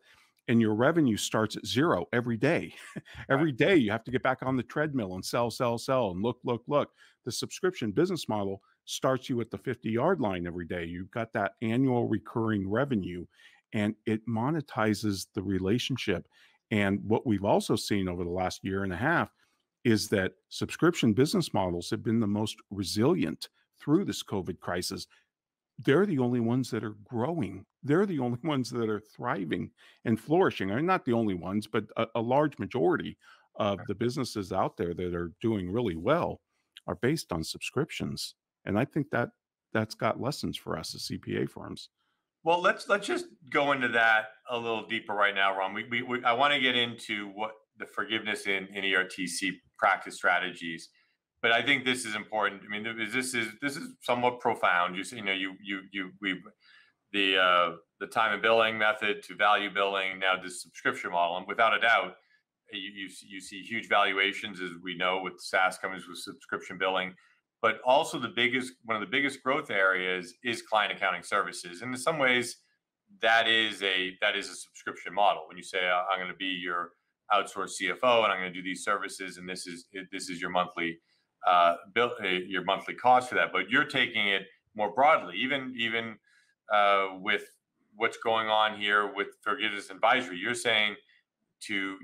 And your revenue starts at zero every day. *laughs* every day you have to get back on the treadmill and sell, sell, sell, and look, look, look. The subscription business model starts you at the 50 yard line every day. You've got that annual recurring revenue and it monetizes the relationship. And what we've also seen over the last year and a half is that subscription business models have been the most resilient through this COVID crisis. They're the only ones that are growing. They're the *laughs* only ones that are thriving and flourishing. I mean, not the only ones, but a, a large majority of the businesses out there that are doing really well are based on subscriptions. And I think that that's got lessons for us as CPA firms. Well, let's let's just go into that a little deeper right now, Ron. We, we, we I want to get into what the forgiveness in, in ERTC practice strategies. But I think this is important. I mean, this is this is somewhat profound. You see, you know, you you you we the uh, the time and billing method to value billing now this subscription model, and without a doubt, you you, you see huge valuations as we know with SaaS companies with subscription billing. But also the biggest one of the biggest growth areas is client accounting services, and in some ways, that is a that is a subscription model. When you say I'm going to be your outsourced CFO and I'm going to do these services and this is this is your monthly uh, bill uh, your monthly cost for that. But you're taking it more broadly, even even uh, with what's going on here with forgiveness advisory. You're saying to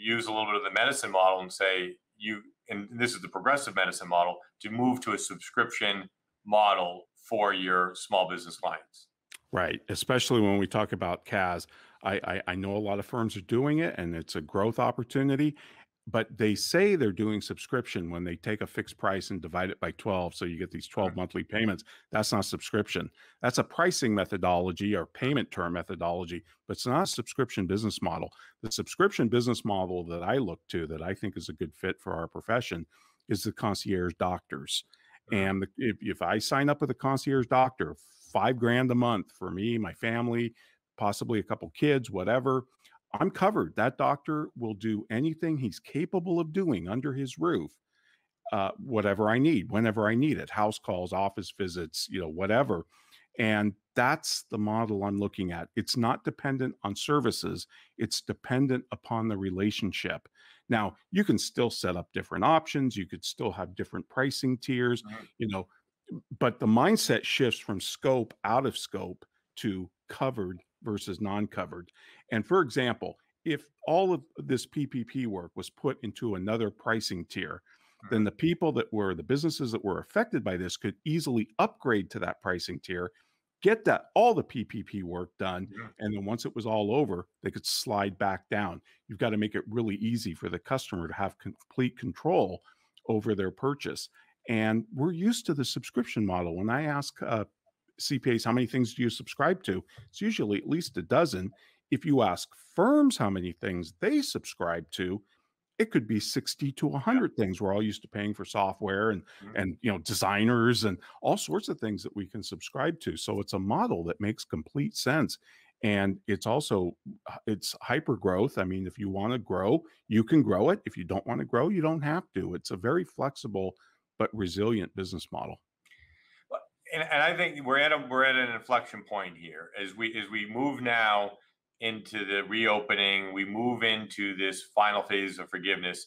use a little bit of the medicine model and say you and this is the progressive medicine model to move to a subscription model for your small business clients. Right, especially when we talk about CAS. I, I, I know a lot of firms are doing it and it's a growth opportunity, but they say they're doing subscription when they take a fixed price and divide it by 12. So you get these 12 monthly payments. That's not subscription. That's a pricing methodology or payment term methodology, but it's not a subscription business model. The subscription business model that I look to that I think is a good fit for our profession is the concierge doctors. And if, if I sign up with a concierge doctor, five grand a month for me, my family, possibly a couple kids, whatever. I'm covered. That doctor will do anything he's capable of doing under his roof, uh, whatever I need, whenever I need it, house calls, office visits, you know, whatever. And that's the model I'm looking at. It's not dependent on services, it's dependent upon the relationship. Now, you can still set up different options, you could still have different pricing tiers, uh-huh. you know, but the mindset shifts from scope out of scope to covered versus non-covered. And for example, if all of this PPP work was put into another pricing tier, then the people that were the businesses that were affected by this could easily upgrade to that pricing tier, get that all the PPP work done, yeah. and then once it was all over, they could slide back down. You've got to make it really easy for the customer to have complete control over their purchase. And we're used to the subscription model. When I ask uh, CPAs, how many things do you subscribe to? It's usually at least a dozen. If you ask firms how many things they subscribe to, it could be 60 to 100 yeah. things we're all used to paying for software and mm-hmm. and you know designers and all sorts of things that we can subscribe to so it's a model that makes complete sense and it's also uh, it's hyper growth i mean if you want to grow you can grow it if you don't want to grow you don't have to it's a very flexible but resilient business model and, and I think we're at a we're at an inflection point here as we as we move now into the reopening, we move into this final phase of forgiveness.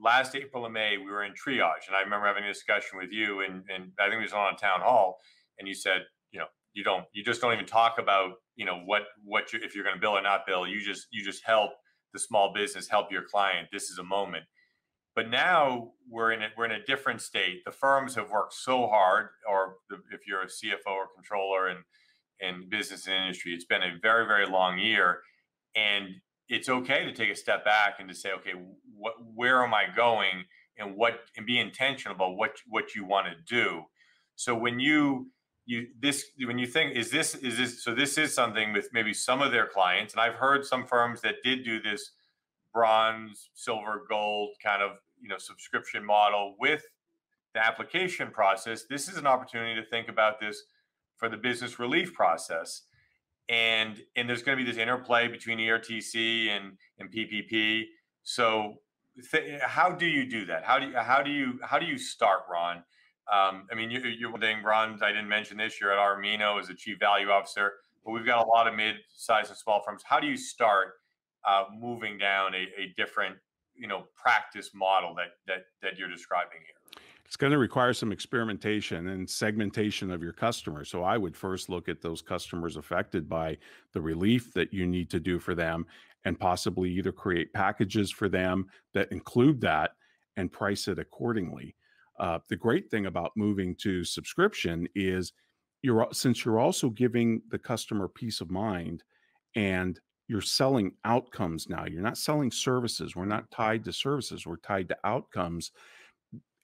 Last April and May, we were in triage, and I remember having a discussion with you, and and I think it was on a town hall, and you said, you know, you don't, you just don't even talk about, you know, what what you if you're going to bill or not bill. You just you just help the small business, help your client. This is a moment. But now we're in a, we're in a different state. The firms have worked so hard, or if you're a CFO or controller in in business and industry, it's been a very very long year, and it's okay to take a step back and to say, okay, what where am I going, and what and be intentional about what what you want to do. So when you you this when you think is this is this so this is something with maybe some of their clients, and I've heard some firms that did do this bronze, silver, gold kind of you know subscription model with the application process. This is an opportunity to think about this for the business relief process and and there's going to be this interplay between ERTC and and PPP. So, th- how do you do that? How do you how do you how do you start, Ron? Um, I mean, you, you're one thing, Ron. I didn't mention this. You're at Armanino as a chief value officer, but we've got a lot of mid-sized and small firms. How do you start uh, moving down a, a different, you know, practice model that that that you're describing here? it's going to require some experimentation and segmentation of your customers. So I would first look at those customers affected by the relief that you need to do for them and possibly either create packages for them that include that and price it accordingly. Uh, the great thing about moving to subscription is you're since you're also giving the customer peace of mind and you're selling outcomes now. You're not selling services. We're not tied to services. We're tied to outcomes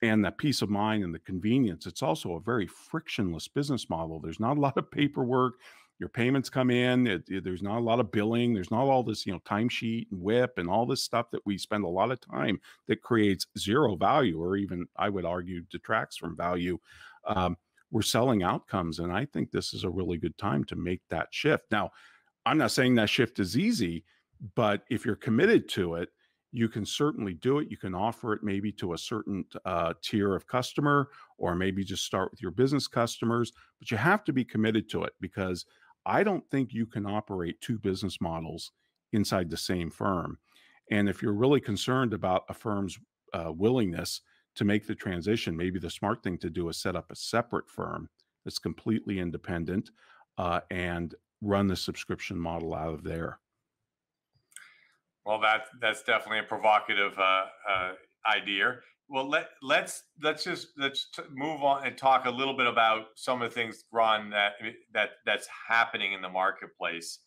and that peace of mind and the convenience. It's also a very frictionless business model. There's not a lot of paperwork. Your payments come in. It, it, there's not a lot of billing. There's not all this, you know, timesheet and WIP and all this stuff that we spend a lot of time that creates zero value, or even I would argue detracts from value. Um, we're selling outcomes, and I think this is a really good time to make that shift. Now, I'm not saying that shift is easy, but if you're committed to it, you can certainly do it. You can offer it maybe to a certain uh, tier of customer, or maybe just start with your business customers, but you have to be committed to it because I don't think you can operate two business models inside the same firm. And if you're really concerned about a firm's uh, willingness to make the transition, maybe the smart thing to do is set up a separate firm that's completely independent uh, and run the subscription model out of there. Well, that that's definitely a provocative uh, uh, idea. Well, let let's let's just let's t- move on and talk a little bit about some of the things, Ron, that that that's happening in the marketplace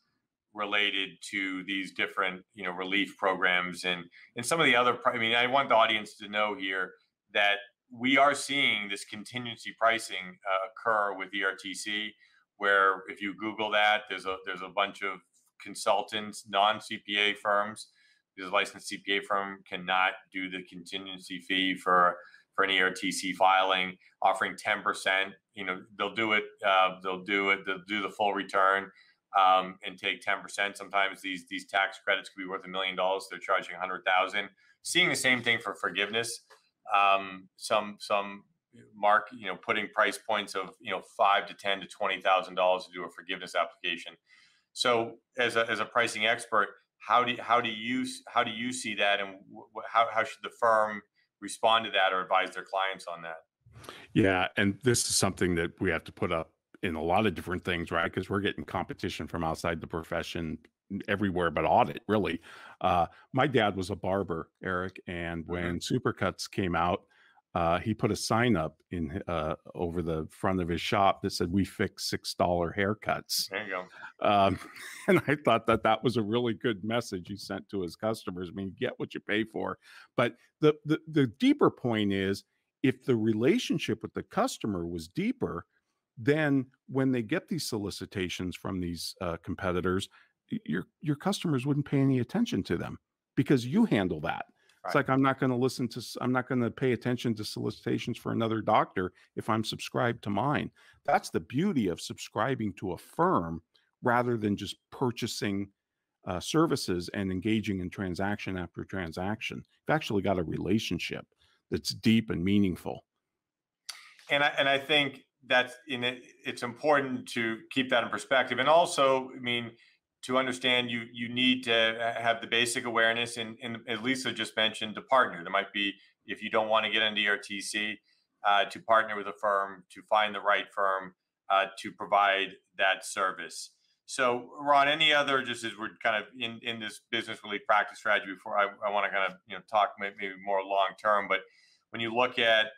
related to these different you know relief programs and and some of the other. I mean, I want the audience to know here that we are seeing this contingency pricing uh, occur with ERTC, where if you Google that, there's a there's a bunch of consultants, non CPA firms, because a licensed CPA firm cannot do the contingency fee for for an ERTC filing, offering 10%. You know, they'll do it, uh, they'll do it, they'll do the full return um, and take 10%. Sometimes these these tax credits could be worth a million dollars. They're charging 100,000. Seeing the same thing for forgiveness. Um, some some mark, you know, putting price points of you know five to ten to twenty thousand dollars to do a forgiveness application. So, as a, as a pricing expert, how do you, how do you how do you see that, and how how should the firm respond to that or advise their clients on that? Yeah, and this is something that we have to put up in a lot of different things, right? Because we're getting competition from outside the profession everywhere but audit really uh, my dad was a barber eric and when mm-hmm. supercuts came out uh, he put a sign up in uh, over the front of his shop that said, "We fix six dollar haircuts." There you go. Um, *laughs* and I thought that that was a really good message he sent to his customers. I mean, get what you pay for. But the the, the deeper point is, if the relationship with the customer was deeper, then when they get these solicitations from these uh, competitors, your your customers wouldn't pay any attention to them because you handle that it's like I'm not going to listen to, I'm not going to pay attention to solicitations for another doctor if I'm subscribed to mine. That's the beauty of subscribing to a firm rather than just purchasing uh, services and engaging in transaction after transaction. You've actually got a relationship that's deep and meaningful. And I, and I think that's in it, it's important to keep that in perspective. And also, I mean, to understand you you need to have the basic awareness and, and as lisa just mentioned to partner. There might be if you don't want to get into ertc uh, to partner with a firm to find the right firm uh, to provide that service. So, Ron, any other just as we're kind of in, in this business relief practice strategy before I, I want to kind of you know talk maybe more long term, but when you look at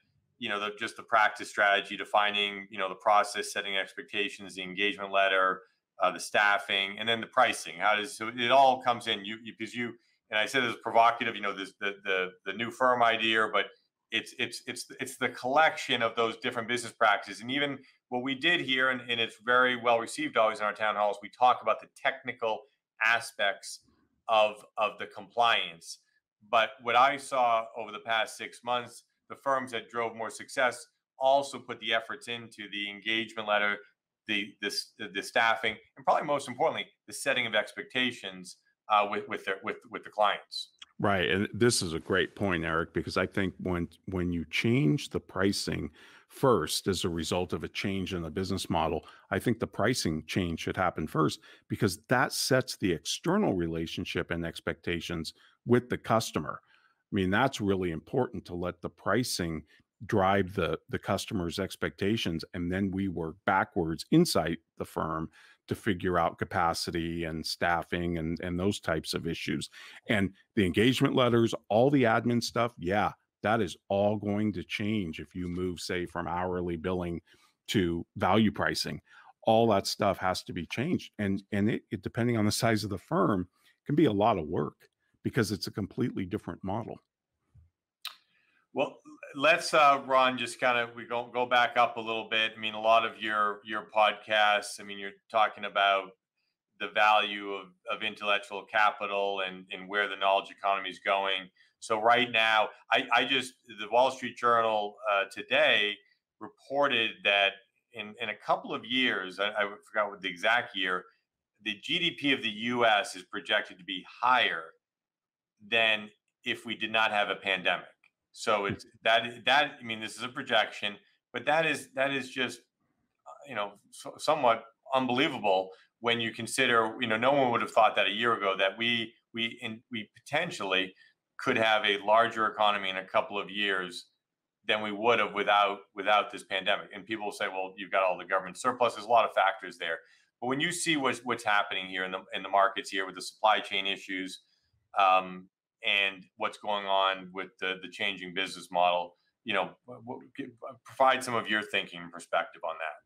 you know the, just the practice strategy, defining you know the process, setting expectations, the engagement letter, uh, the staffing, and then the pricing. How does so it all comes in? You because you, and I said it's provocative. You know, this the the the new firm idea, but it's it's it's it's the collection of those different business practices and even what we did here and, and it's very well received always in our town halls we talk about the technical aspects of of the compliance but what i saw over the past six months the firms that drove more success also put the efforts into the engagement letter the this the staffing and probably most importantly the setting of expectations uh, with with their with with the clients Right. And this is a great point, Eric, because I think when when you change the pricing first as a result of a change in the business model, I think the pricing change should happen first because that sets the external relationship and expectations with the customer. I mean, that's really important to let the pricing drive the the customer's expectations and then we work backwards inside the firm to figure out capacity and staffing and and those types of issues. And the engagement letters all the admin stuff yeah that is all going to change if you move say from hourly billing to value pricing. All that stuff has to be changed and and it, it depending on the *laughs* size of the firm can be a lot of work because it's a completely different model. Well let's uh, Ron just kind of we go go back up a little bit. I mean, a lot of your your podcasts. I mean, you're talking about the value of, of intellectual capital and and where the knowledge economy is going. So right now, I, I just the Wall Street Journal uh, today reported that in in a couple of years, I, I forgot what the exact year, the GDP of the U.S. is projected to be higher than if we did not have a pandemic. So it's that that I mean this is a projection, but that is that is just uh, you know so, somewhat unbelievable when you consider you know no one would have thought that a year ago that we we in, we potentially could have a larger economy in a couple of years than we would have without without this pandemic. And people will say, well, you've got all the government surplus. There's a lot of factors there. But when you see what's what's happening here in the in the markets here with the supply chain issues, um, and what's going on with the, the changing business model you know uh, provide some of your thinking and perspective on that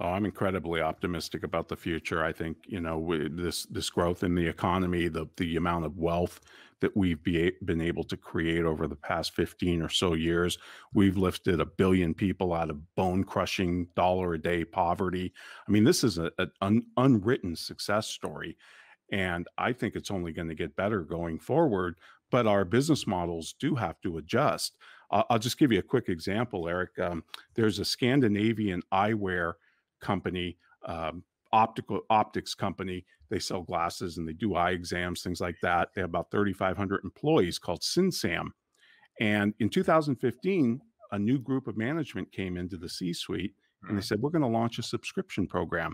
Oh, I'm incredibly optimistic about the future. I think you know this this growth in the economy, the the amount of wealth that we've be, been able to create over the past 15 or so years. We've lifted a billion people out of bone crushing dollar a day poverty. I mean, this is a, an unwritten success story, and I think it's only going to get better going forward but our business models do have to adjust. Uh, I'll just give you a quick example, Eric. Um, there's a Scandinavian eyewear company, um, optical optics company. They sell glasses and they do eye exams, things like that. They have about 3,500 employees called Synsam. And in 2015, a new group of management came into the C-suite and they mm-hmm. said, "We're going to launch a subscription program."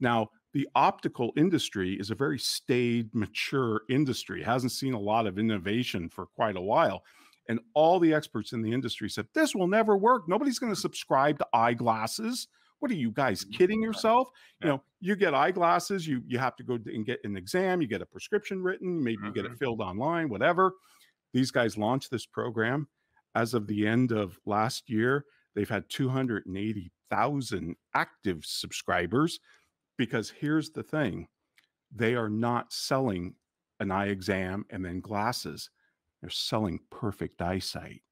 Now, the optical industry is a very staid, mature industry. Hasn't seen a lot of innovation for quite a while. And all the experts in the industry said, this will never work. Nobody's going to subscribe to eyeglasses. What are you guys mm, kidding yourself? You know, you get eyeglasses, you you have to go and get an exam, you get a prescription written, maybe you get it mm-hmm. filled online, whatever. These guys launched this program. As of the end of last year, they've had 280,000 active subscribers because here's the thing they are not selling an eye exam and then glasses, they're selling perfect eyesight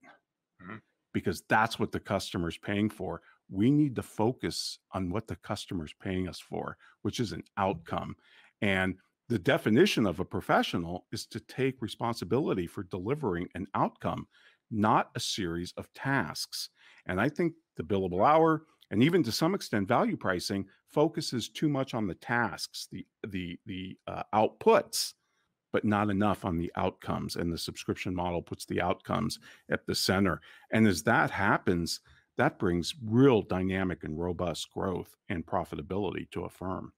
mm-hmm. because that's what the customer is paying for. We need to focus on what the customer is paying us for, which is an outcome. And the definition of a professional is to take responsibility for delivering an outcome, not a series of tasks. And I think the billable hour, and even to some extent value pricing focuses too much on the tasks the the the uh, outputs but not enough on the outcomes and the subscription model puts the outcomes at the center and as that happens that brings real dynamic and robust growth and profitability to a firm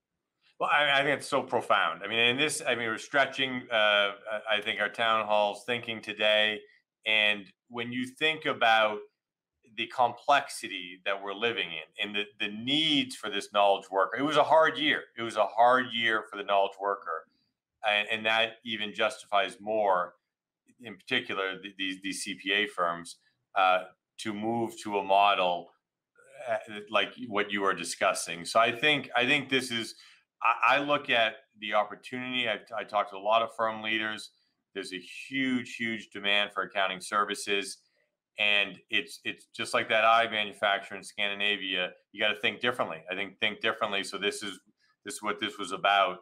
well, I, I, think it's so profound. I mean, in this, I mean, we're stretching. Uh, I think our town halls thinking today, and when you think about the complexity that we're living in and the, the needs for this knowledge worker. It was a hard year. It was a hard year for the knowledge worker. And, and that even justifies more, in particular, these, these CPA firms, uh, to move to a model uh, like what you are discussing. So I think I think this is I, I look at the opportunity. I, I talked to a lot of firm leaders. There's a huge, huge demand for accounting services and it's it's just like that eye manufacturer in Scandinavia. You got to think differently. I think think differently. So this is this is what this was about,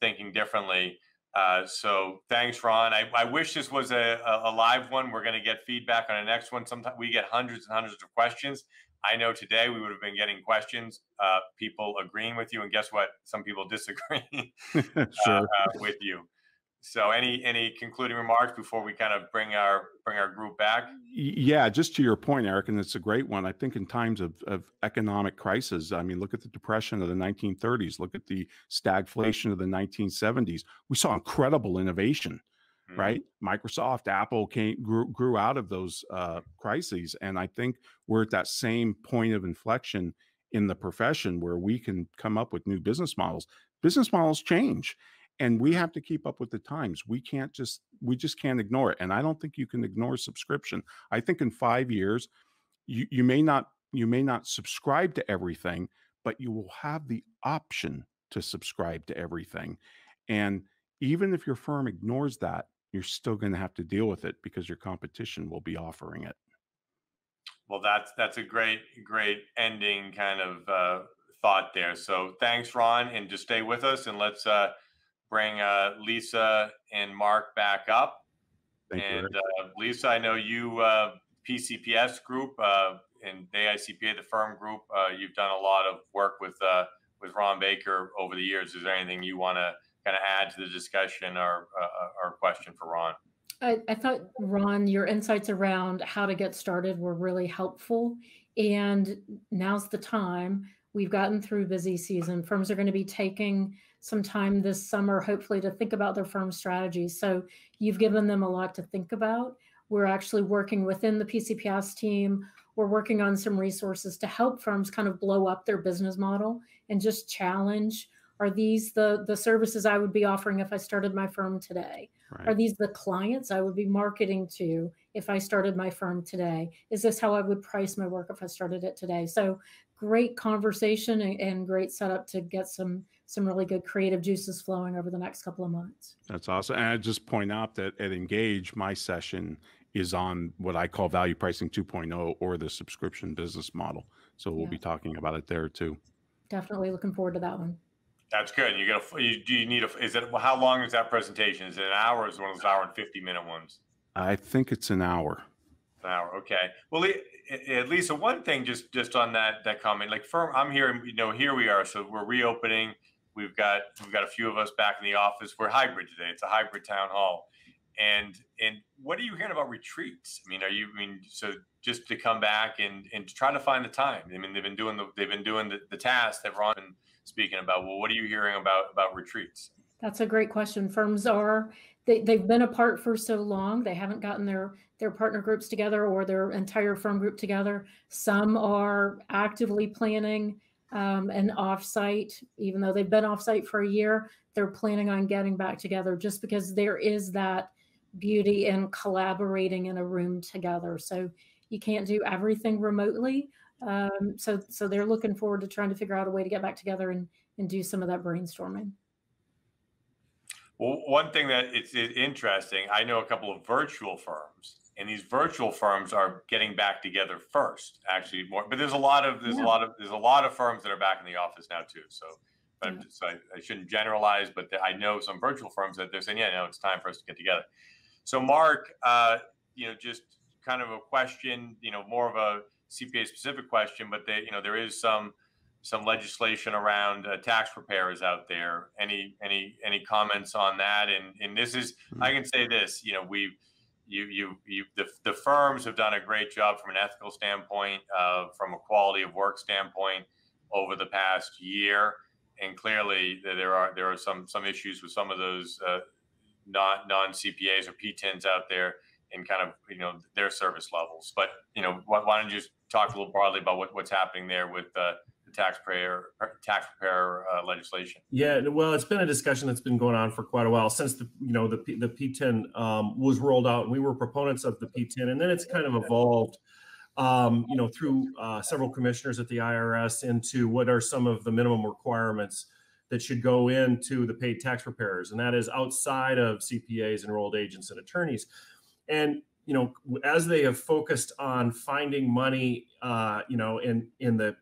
thinking differently. Uh, so thanks, Ron. I, I wish this was a, a, live one. We're going to get feedback on the next one. Sometimes we get hundreds and hundreds of questions. I know today we would have been getting questions, uh, people agreeing with you, and guess what? Some people *laughs* disagree *laughs* sure. uh, with you. So any any concluding remarks before we kind of bring our bring our group back? Yeah, just to your point, Eric, and it's a great one. I think in times of, of economic crisis, I mean, look at the depression of the 1930s, look at the stagflation of the 1970s. We saw incredible innovation, mm-hmm. right? Microsoft, Apple came grew, grew out of those uh, crises, and I think we're at that same point of inflection in the profession where we can come up with new business models. Business models change and we have to keep up with the times. We can't just we just can't ignore it and i don't think you can ignore subscription. I think in five years you, you may not you may not subscribe to everything but you will have the option to subscribe to everything and even if your firm ignores that you're still going to have to deal with it because your competition will be offering it. Well that's that's a great great ending kind of uh, thought there. So thanks ron and just stay with us and let's uh, bring uh, Lisa and Mark back up. Thank and you, uh, Lisa, I know you uh, PCPS group uh, and AICPA, the firm group. Uh, you've done a lot of work with uh, with Ron Baker over the years. Is there anything you want to kind of add to the discussion or uh, or question for Ron? I, I thought Ron, your insights around how to get started were really helpful, and now's the time. We've gotten through busy season. Firms are going to be taking some time this summer, hopefully, to think about their firm strategies. So you've given them a lot to think about. We're actually working within the PCPS team. We're working on some resources to help firms kind of blow up their business model and just challenge are these the the services I would be offering if I started my firm today? Right. Are these the clients I would be marketing to if I started my firm today? Is this how I would price my work if I started it today? So great conversation and, and great setup to get some some really good creative juices flowing over the next couple of months. That's awesome. And I just point out that at Engage, my session is on what I call value pricing 2.0 or the subscription business model. So we'll yeah. be talking about it there too. Definitely looking forward to that one. That's good. You got a, you, do you need a, is it, how long is that presentation? Is it an hour or is it one of those hour and 50 minute ones? I think it's an hour. An hour. Okay. Well, at least one thing just, just on that, that comment, like firm, I'm here, you know, here we are. So we're reopening We've got we've got a few of us back in the office. We're hybrid today. It's a hybrid town hall. And and what are you hearing about retreats? I mean, are you I mean so just to come back and and to try to find the time? I mean, they've been doing the they've been doing the, the task that Ron been speaking about. Well, what are you hearing about about retreats? That's a great question. Firms are they, they've been apart for so long they haven't gotten their their partner groups together or their entire firm group together some are actively planning um, and offsite, even though they've been offsite for a year, they're planning on getting back together just because there is that beauty in collaborating in a room together. So you can't do everything remotely. Um, so so they're looking forward to trying to figure out a way to get back together and and do some of that brainstorming. Well, one thing that it's, it's interesting, I know a couple of virtual firms and these virtual firms are getting back together first actually more but there's a lot of there's yeah. a lot of there's a lot of firms that are back in the office now too so but yeah. so I, I, shouldn't generalize but i know some virtual firms that they're saying yeah no it's time for us to get together so mark uh, you know just kind of a question you know more of a cpa specific question but they you know there is some some legislation around uh, tax preparers out there any any any comments on that and and this is mm-hmm. i can say this you know we've you you you the, the firms have done a great job from an ethical standpoint, uh, from a quality of work standpoint over the past year, and clearly there are there are some some issues with some of those uh, non non CPAs or PTINs out there, in kind of you know their service levels. But you know, why, why don't you just talk a little broadly about what, what's happening there with uh, taxpayer tax preparer uh, legislation? Yeah, well, it's been a discussion that's been going on for quite a while since the you know the P, the PTIN um, was rolled out, and we were proponents of the PTIN, and then it's kind of evolved. Um, you know, through uh, several commissioners at the IRS into what are some of the minimum requirements that should go into the paid tax preparers, and that is outside of CPAs, enrolled agents, and attorneys. And you know, as they have focused on finding money, uh, you know, in in the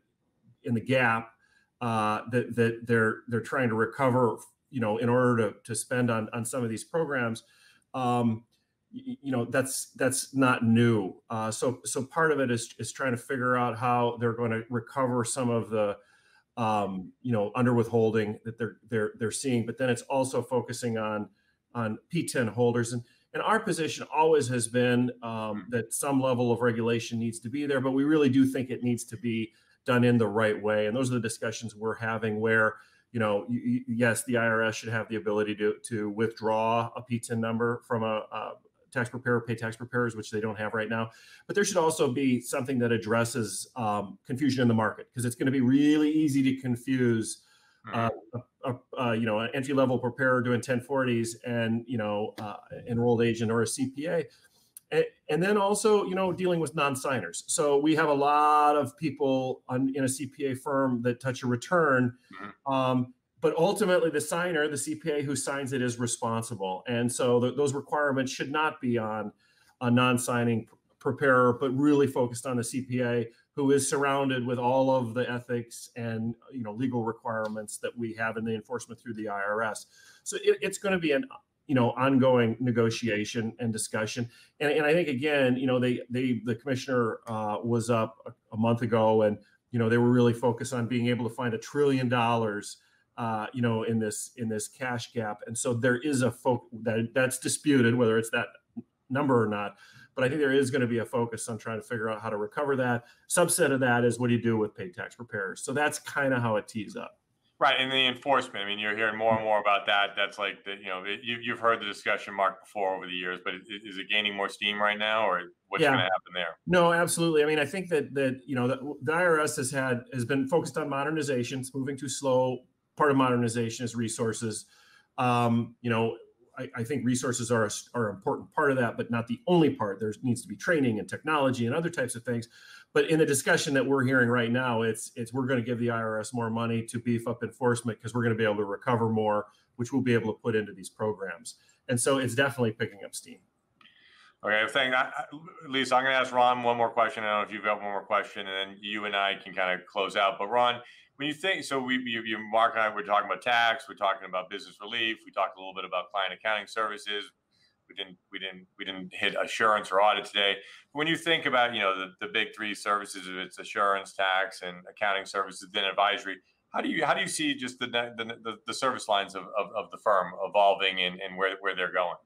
in the gap uh, that that they're they're trying to recover, you know, in order to to spend on on some of these programs. Um, you know that's that's not new. Uh, so so part of it is is trying to figure out how they're going to recover some of the um, you know under withholding that they're they're they're seeing, but then it's also focusing on on PTIN holders and and our position always has been um, that some level of regulation needs to be there, but we really do think it needs to be done in the right way. And those are the discussions we're having where, you know, you, yes, the IRS should have the ability to, to withdraw a PTIN number from a, a tax preparer, pay tax preparers, which they don't have right now. But there should also be something that addresses um, confusion in the market because it's going to be really easy to confuse uh, a, a, you know an entry level preparer doing 1040s and you know uh, enrolled agent or a CPA. And, and then also, you know, dealing with non-signers. So we have a lot of people on, in a CPA firm that touch a return, mm-hmm. um, but ultimately the signer, the CPA who signs it, is responsible. And so the, those requirements should not be on a non-signing preparer, but really focused on the CPA who is surrounded with all of the ethics and you know legal requirements that we have in the enforcement through the IRS. So it, it's going to be an you know ongoing negotiation and discussion. And, and I think again, you know, they they the commissioner uh, was up a, a month ago, and you know they were really focused on being able to find a trillion dollars. Uh, you know, in this in this cash gap, and so there is a folk that that's disputed whether it's that number or not. But I think there is going to be a focus on trying to figure out how to recover that. Subset of that is what do you do with paid tax preparers? So that's kind of how it tees up. Right, and the enforcement. I mean, you're hearing more and more about that. That's like the you know you, have heard the discussion, Mark, before over the years. But is it gaining more steam right now, or what's yeah. going to happen there? No, absolutely. I mean, I think that that you know the, the IRS has had has been focused on modernization. It's moving too slow. Part of modernization is resources. Um, you know, I, I, think resources are a, are an important part of that, but not the only part. There needs to be training and technology and other types of things. But in the discussion that we're hearing right now, it's it's we're going to give the IRS more money to beef up enforcement because we're going to be able to recover more, which we'll be able to put into these programs. And so it's definitely picking up steam. Okay, thank Lisa. I'm going to ask Ron one more question. I don't know if you've got one more question, and then you and I can kind of close out. But Ron, when you think so we you, you mark and i we're talking about tax we're talking about business relief we talked a little bit about client accounting services. We didn't we didn't we didn't hit assurance or audit today. But when you think about you know the, the big three services if it's assurance tax and accounting services then advisory how do you how do you see just the the, the, service lines of, of, of the firm evolving and, and where, where they're going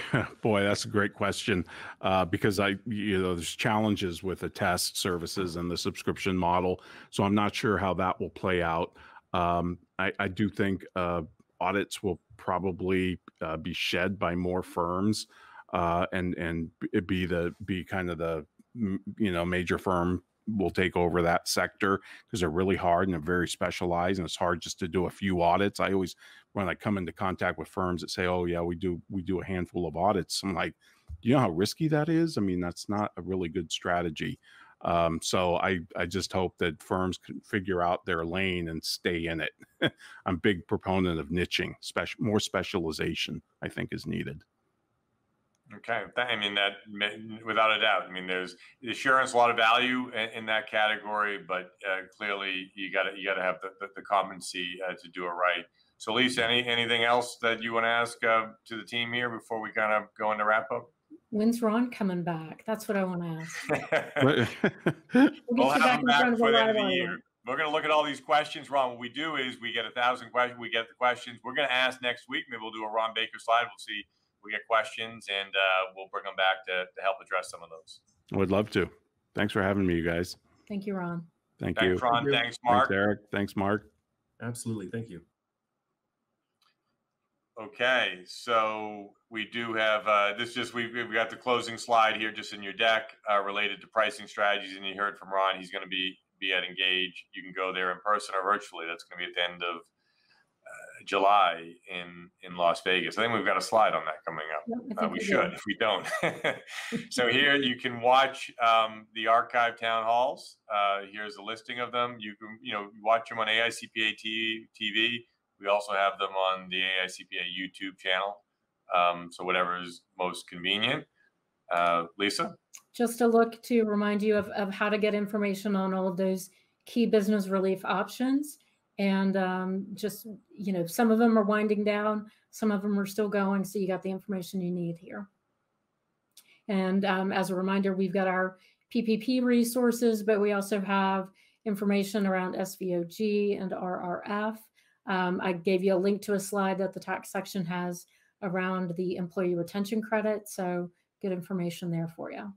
*laughs* Boy, that's a great question uh, because I, you know, there's challenges with the test services and the subscription model. So I'm not sure how that will play out. Um, I, I, do think uh, audits will probably uh, be shed by more firms uh, and and be the be kind of the you know major firm will take over that sector because they're really hard and they're very specialized and it's hard just to do a few audits. I always when I come into contact with firms that say, "Oh yeah, we do we do a handful of audits," I'm like, "Do you know how risky that is? I mean, that's not a really good strategy." Um, so I I just hope that firms can figure out their lane and stay in it. *laughs* I'm big proponent of niching, special more specialization. I think is needed. Okay, I mean that without a doubt. I mean, there's assurance, a lot of value in, in that category, but uh, clearly you got to you got to have the, the, the competency uh, to do it right. So, Lisa, any anything else that you want to ask uh, to the team here before we kind of go into wrap up? When's Ron coming back? That's what I want to ask. *laughs* we'll, we'll have him back for the end of the year. We're going to look at all these questions, Ron. What we do is we get a thousand questions. We get the questions. We're going to ask next week. Maybe we'll do a Ron Baker slide. We'll see we get questions and uh, we'll bring them back to, to help address some of those. I would love to. Thanks for having me, you guys. Thank you, Ron. Thank Thanks, you. Ron. Thanks, Mark. Thanks, Eric. Thanks, Mark. Absolutely. Thank you. Okay, so we do have uh, this. Just we've, we got the closing slide here, just in your deck, uh, related to pricing strategies, and you heard from Ron. He's going to be be at Engage. You can go there in person or virtually. That's going to be at the end of uh, July in in Las Vegas. I think we've got a slide on that coming up. Uh, we, we should. If we don't, *laughs* so *laughs* here you can watch um, the archive town halls. Uh, here's a listing of them. You can you know watch them on AICPA TV we also have them on the AICPA YouTube channel. Um, so whatever is most convenient. Uh, Lisa? Just a look to remind you of, of how to get information on all of those key business relief options. And um, just, you know, some of them are winding down, some of them are still going. So you got the information you need here. And um, as a reminder, we've got our PPP resources, but we also have information around SVOG and RRF. Um, I gave you a link to a slide that the tax section has around the employee retention credit. So good information there for you.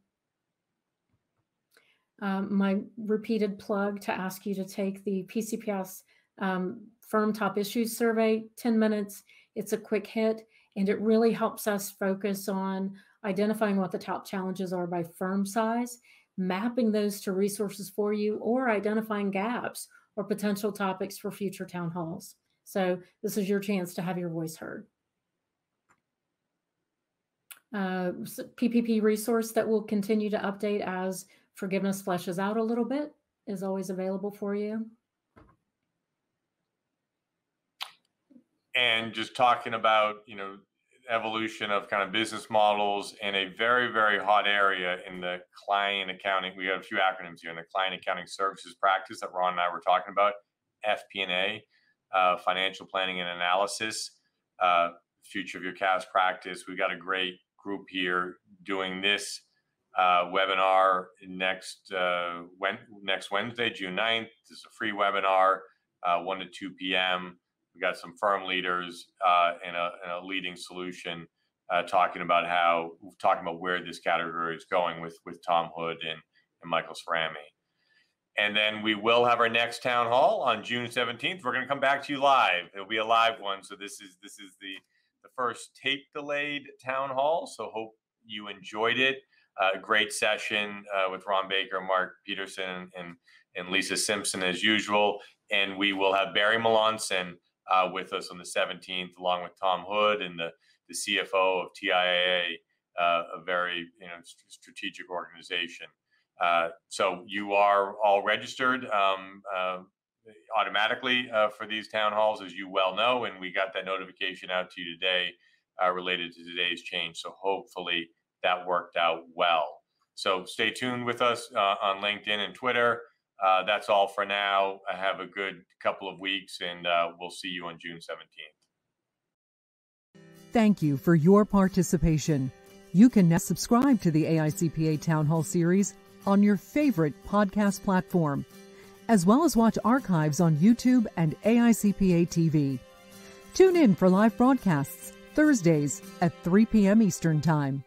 Um, my repeated plug to ask you to take the PCPS um, firm top issues survey, 10 minutes. It's a quick hit and it really helps us focus on identifying what the top challenges are by firm size, mapping those to resources for you, or identifying gaps or potential topics for future town halls. So this is your chance to have your voice heard. Uh, PPP resource that we'll continue to update as forgiveness fleshes out a little bit is always available for you. And just talking about, you know, evolution of kind of business models in a very, very hot area in the client accounting. We have a few acronyms here in the client accounting services practice that Ron and I were talking about, FP&A, uh, financial planning and analysis, uh, future of your CAS practice. We've got a great group here doing this uh, webinar next uh, when, next Wednesday, June 9th. This is a free webinar, uh, 1 to 2 p.m. We got some firm leaders uh, and, a, a, leading solution uh, talking about how talking about where this category is going with with Tom Hood and, and Michael Cerami. And then we will have our next town hall on June 17th. We're going to come back to you live. It'll be a live one. So this is this is the the first tape delayed town hall. So hope you enjoyed it. Uh, great session uh, with Ron Baker, Mark Peterson, and and Lisa Simpson as usual. And we will have Barry Melancon uh, with us on the 17th, along with Tom Hood and the, the CFO of TIAA, uh, a very you know st- strategic organization. Uh, so you are all registered um, uh, automatically uh, for these town halls, as you well know, and we got that notification out to you today uh, related to today's change. So hopefully that worked out well. So stay tuned with us on LinkedIn and Twitter. Uh, that's all for now. I have a good couple of weeks, and uh, we'll see you on June 17th. Thank you for your participation. You can now subscribe to the AICPA Town Hall series on your favorite podcast platform, as well as watch archives on YouTube and AICPA TV. Tune in for live broadcasts Thursdays at 3 p.m. Eastern Time.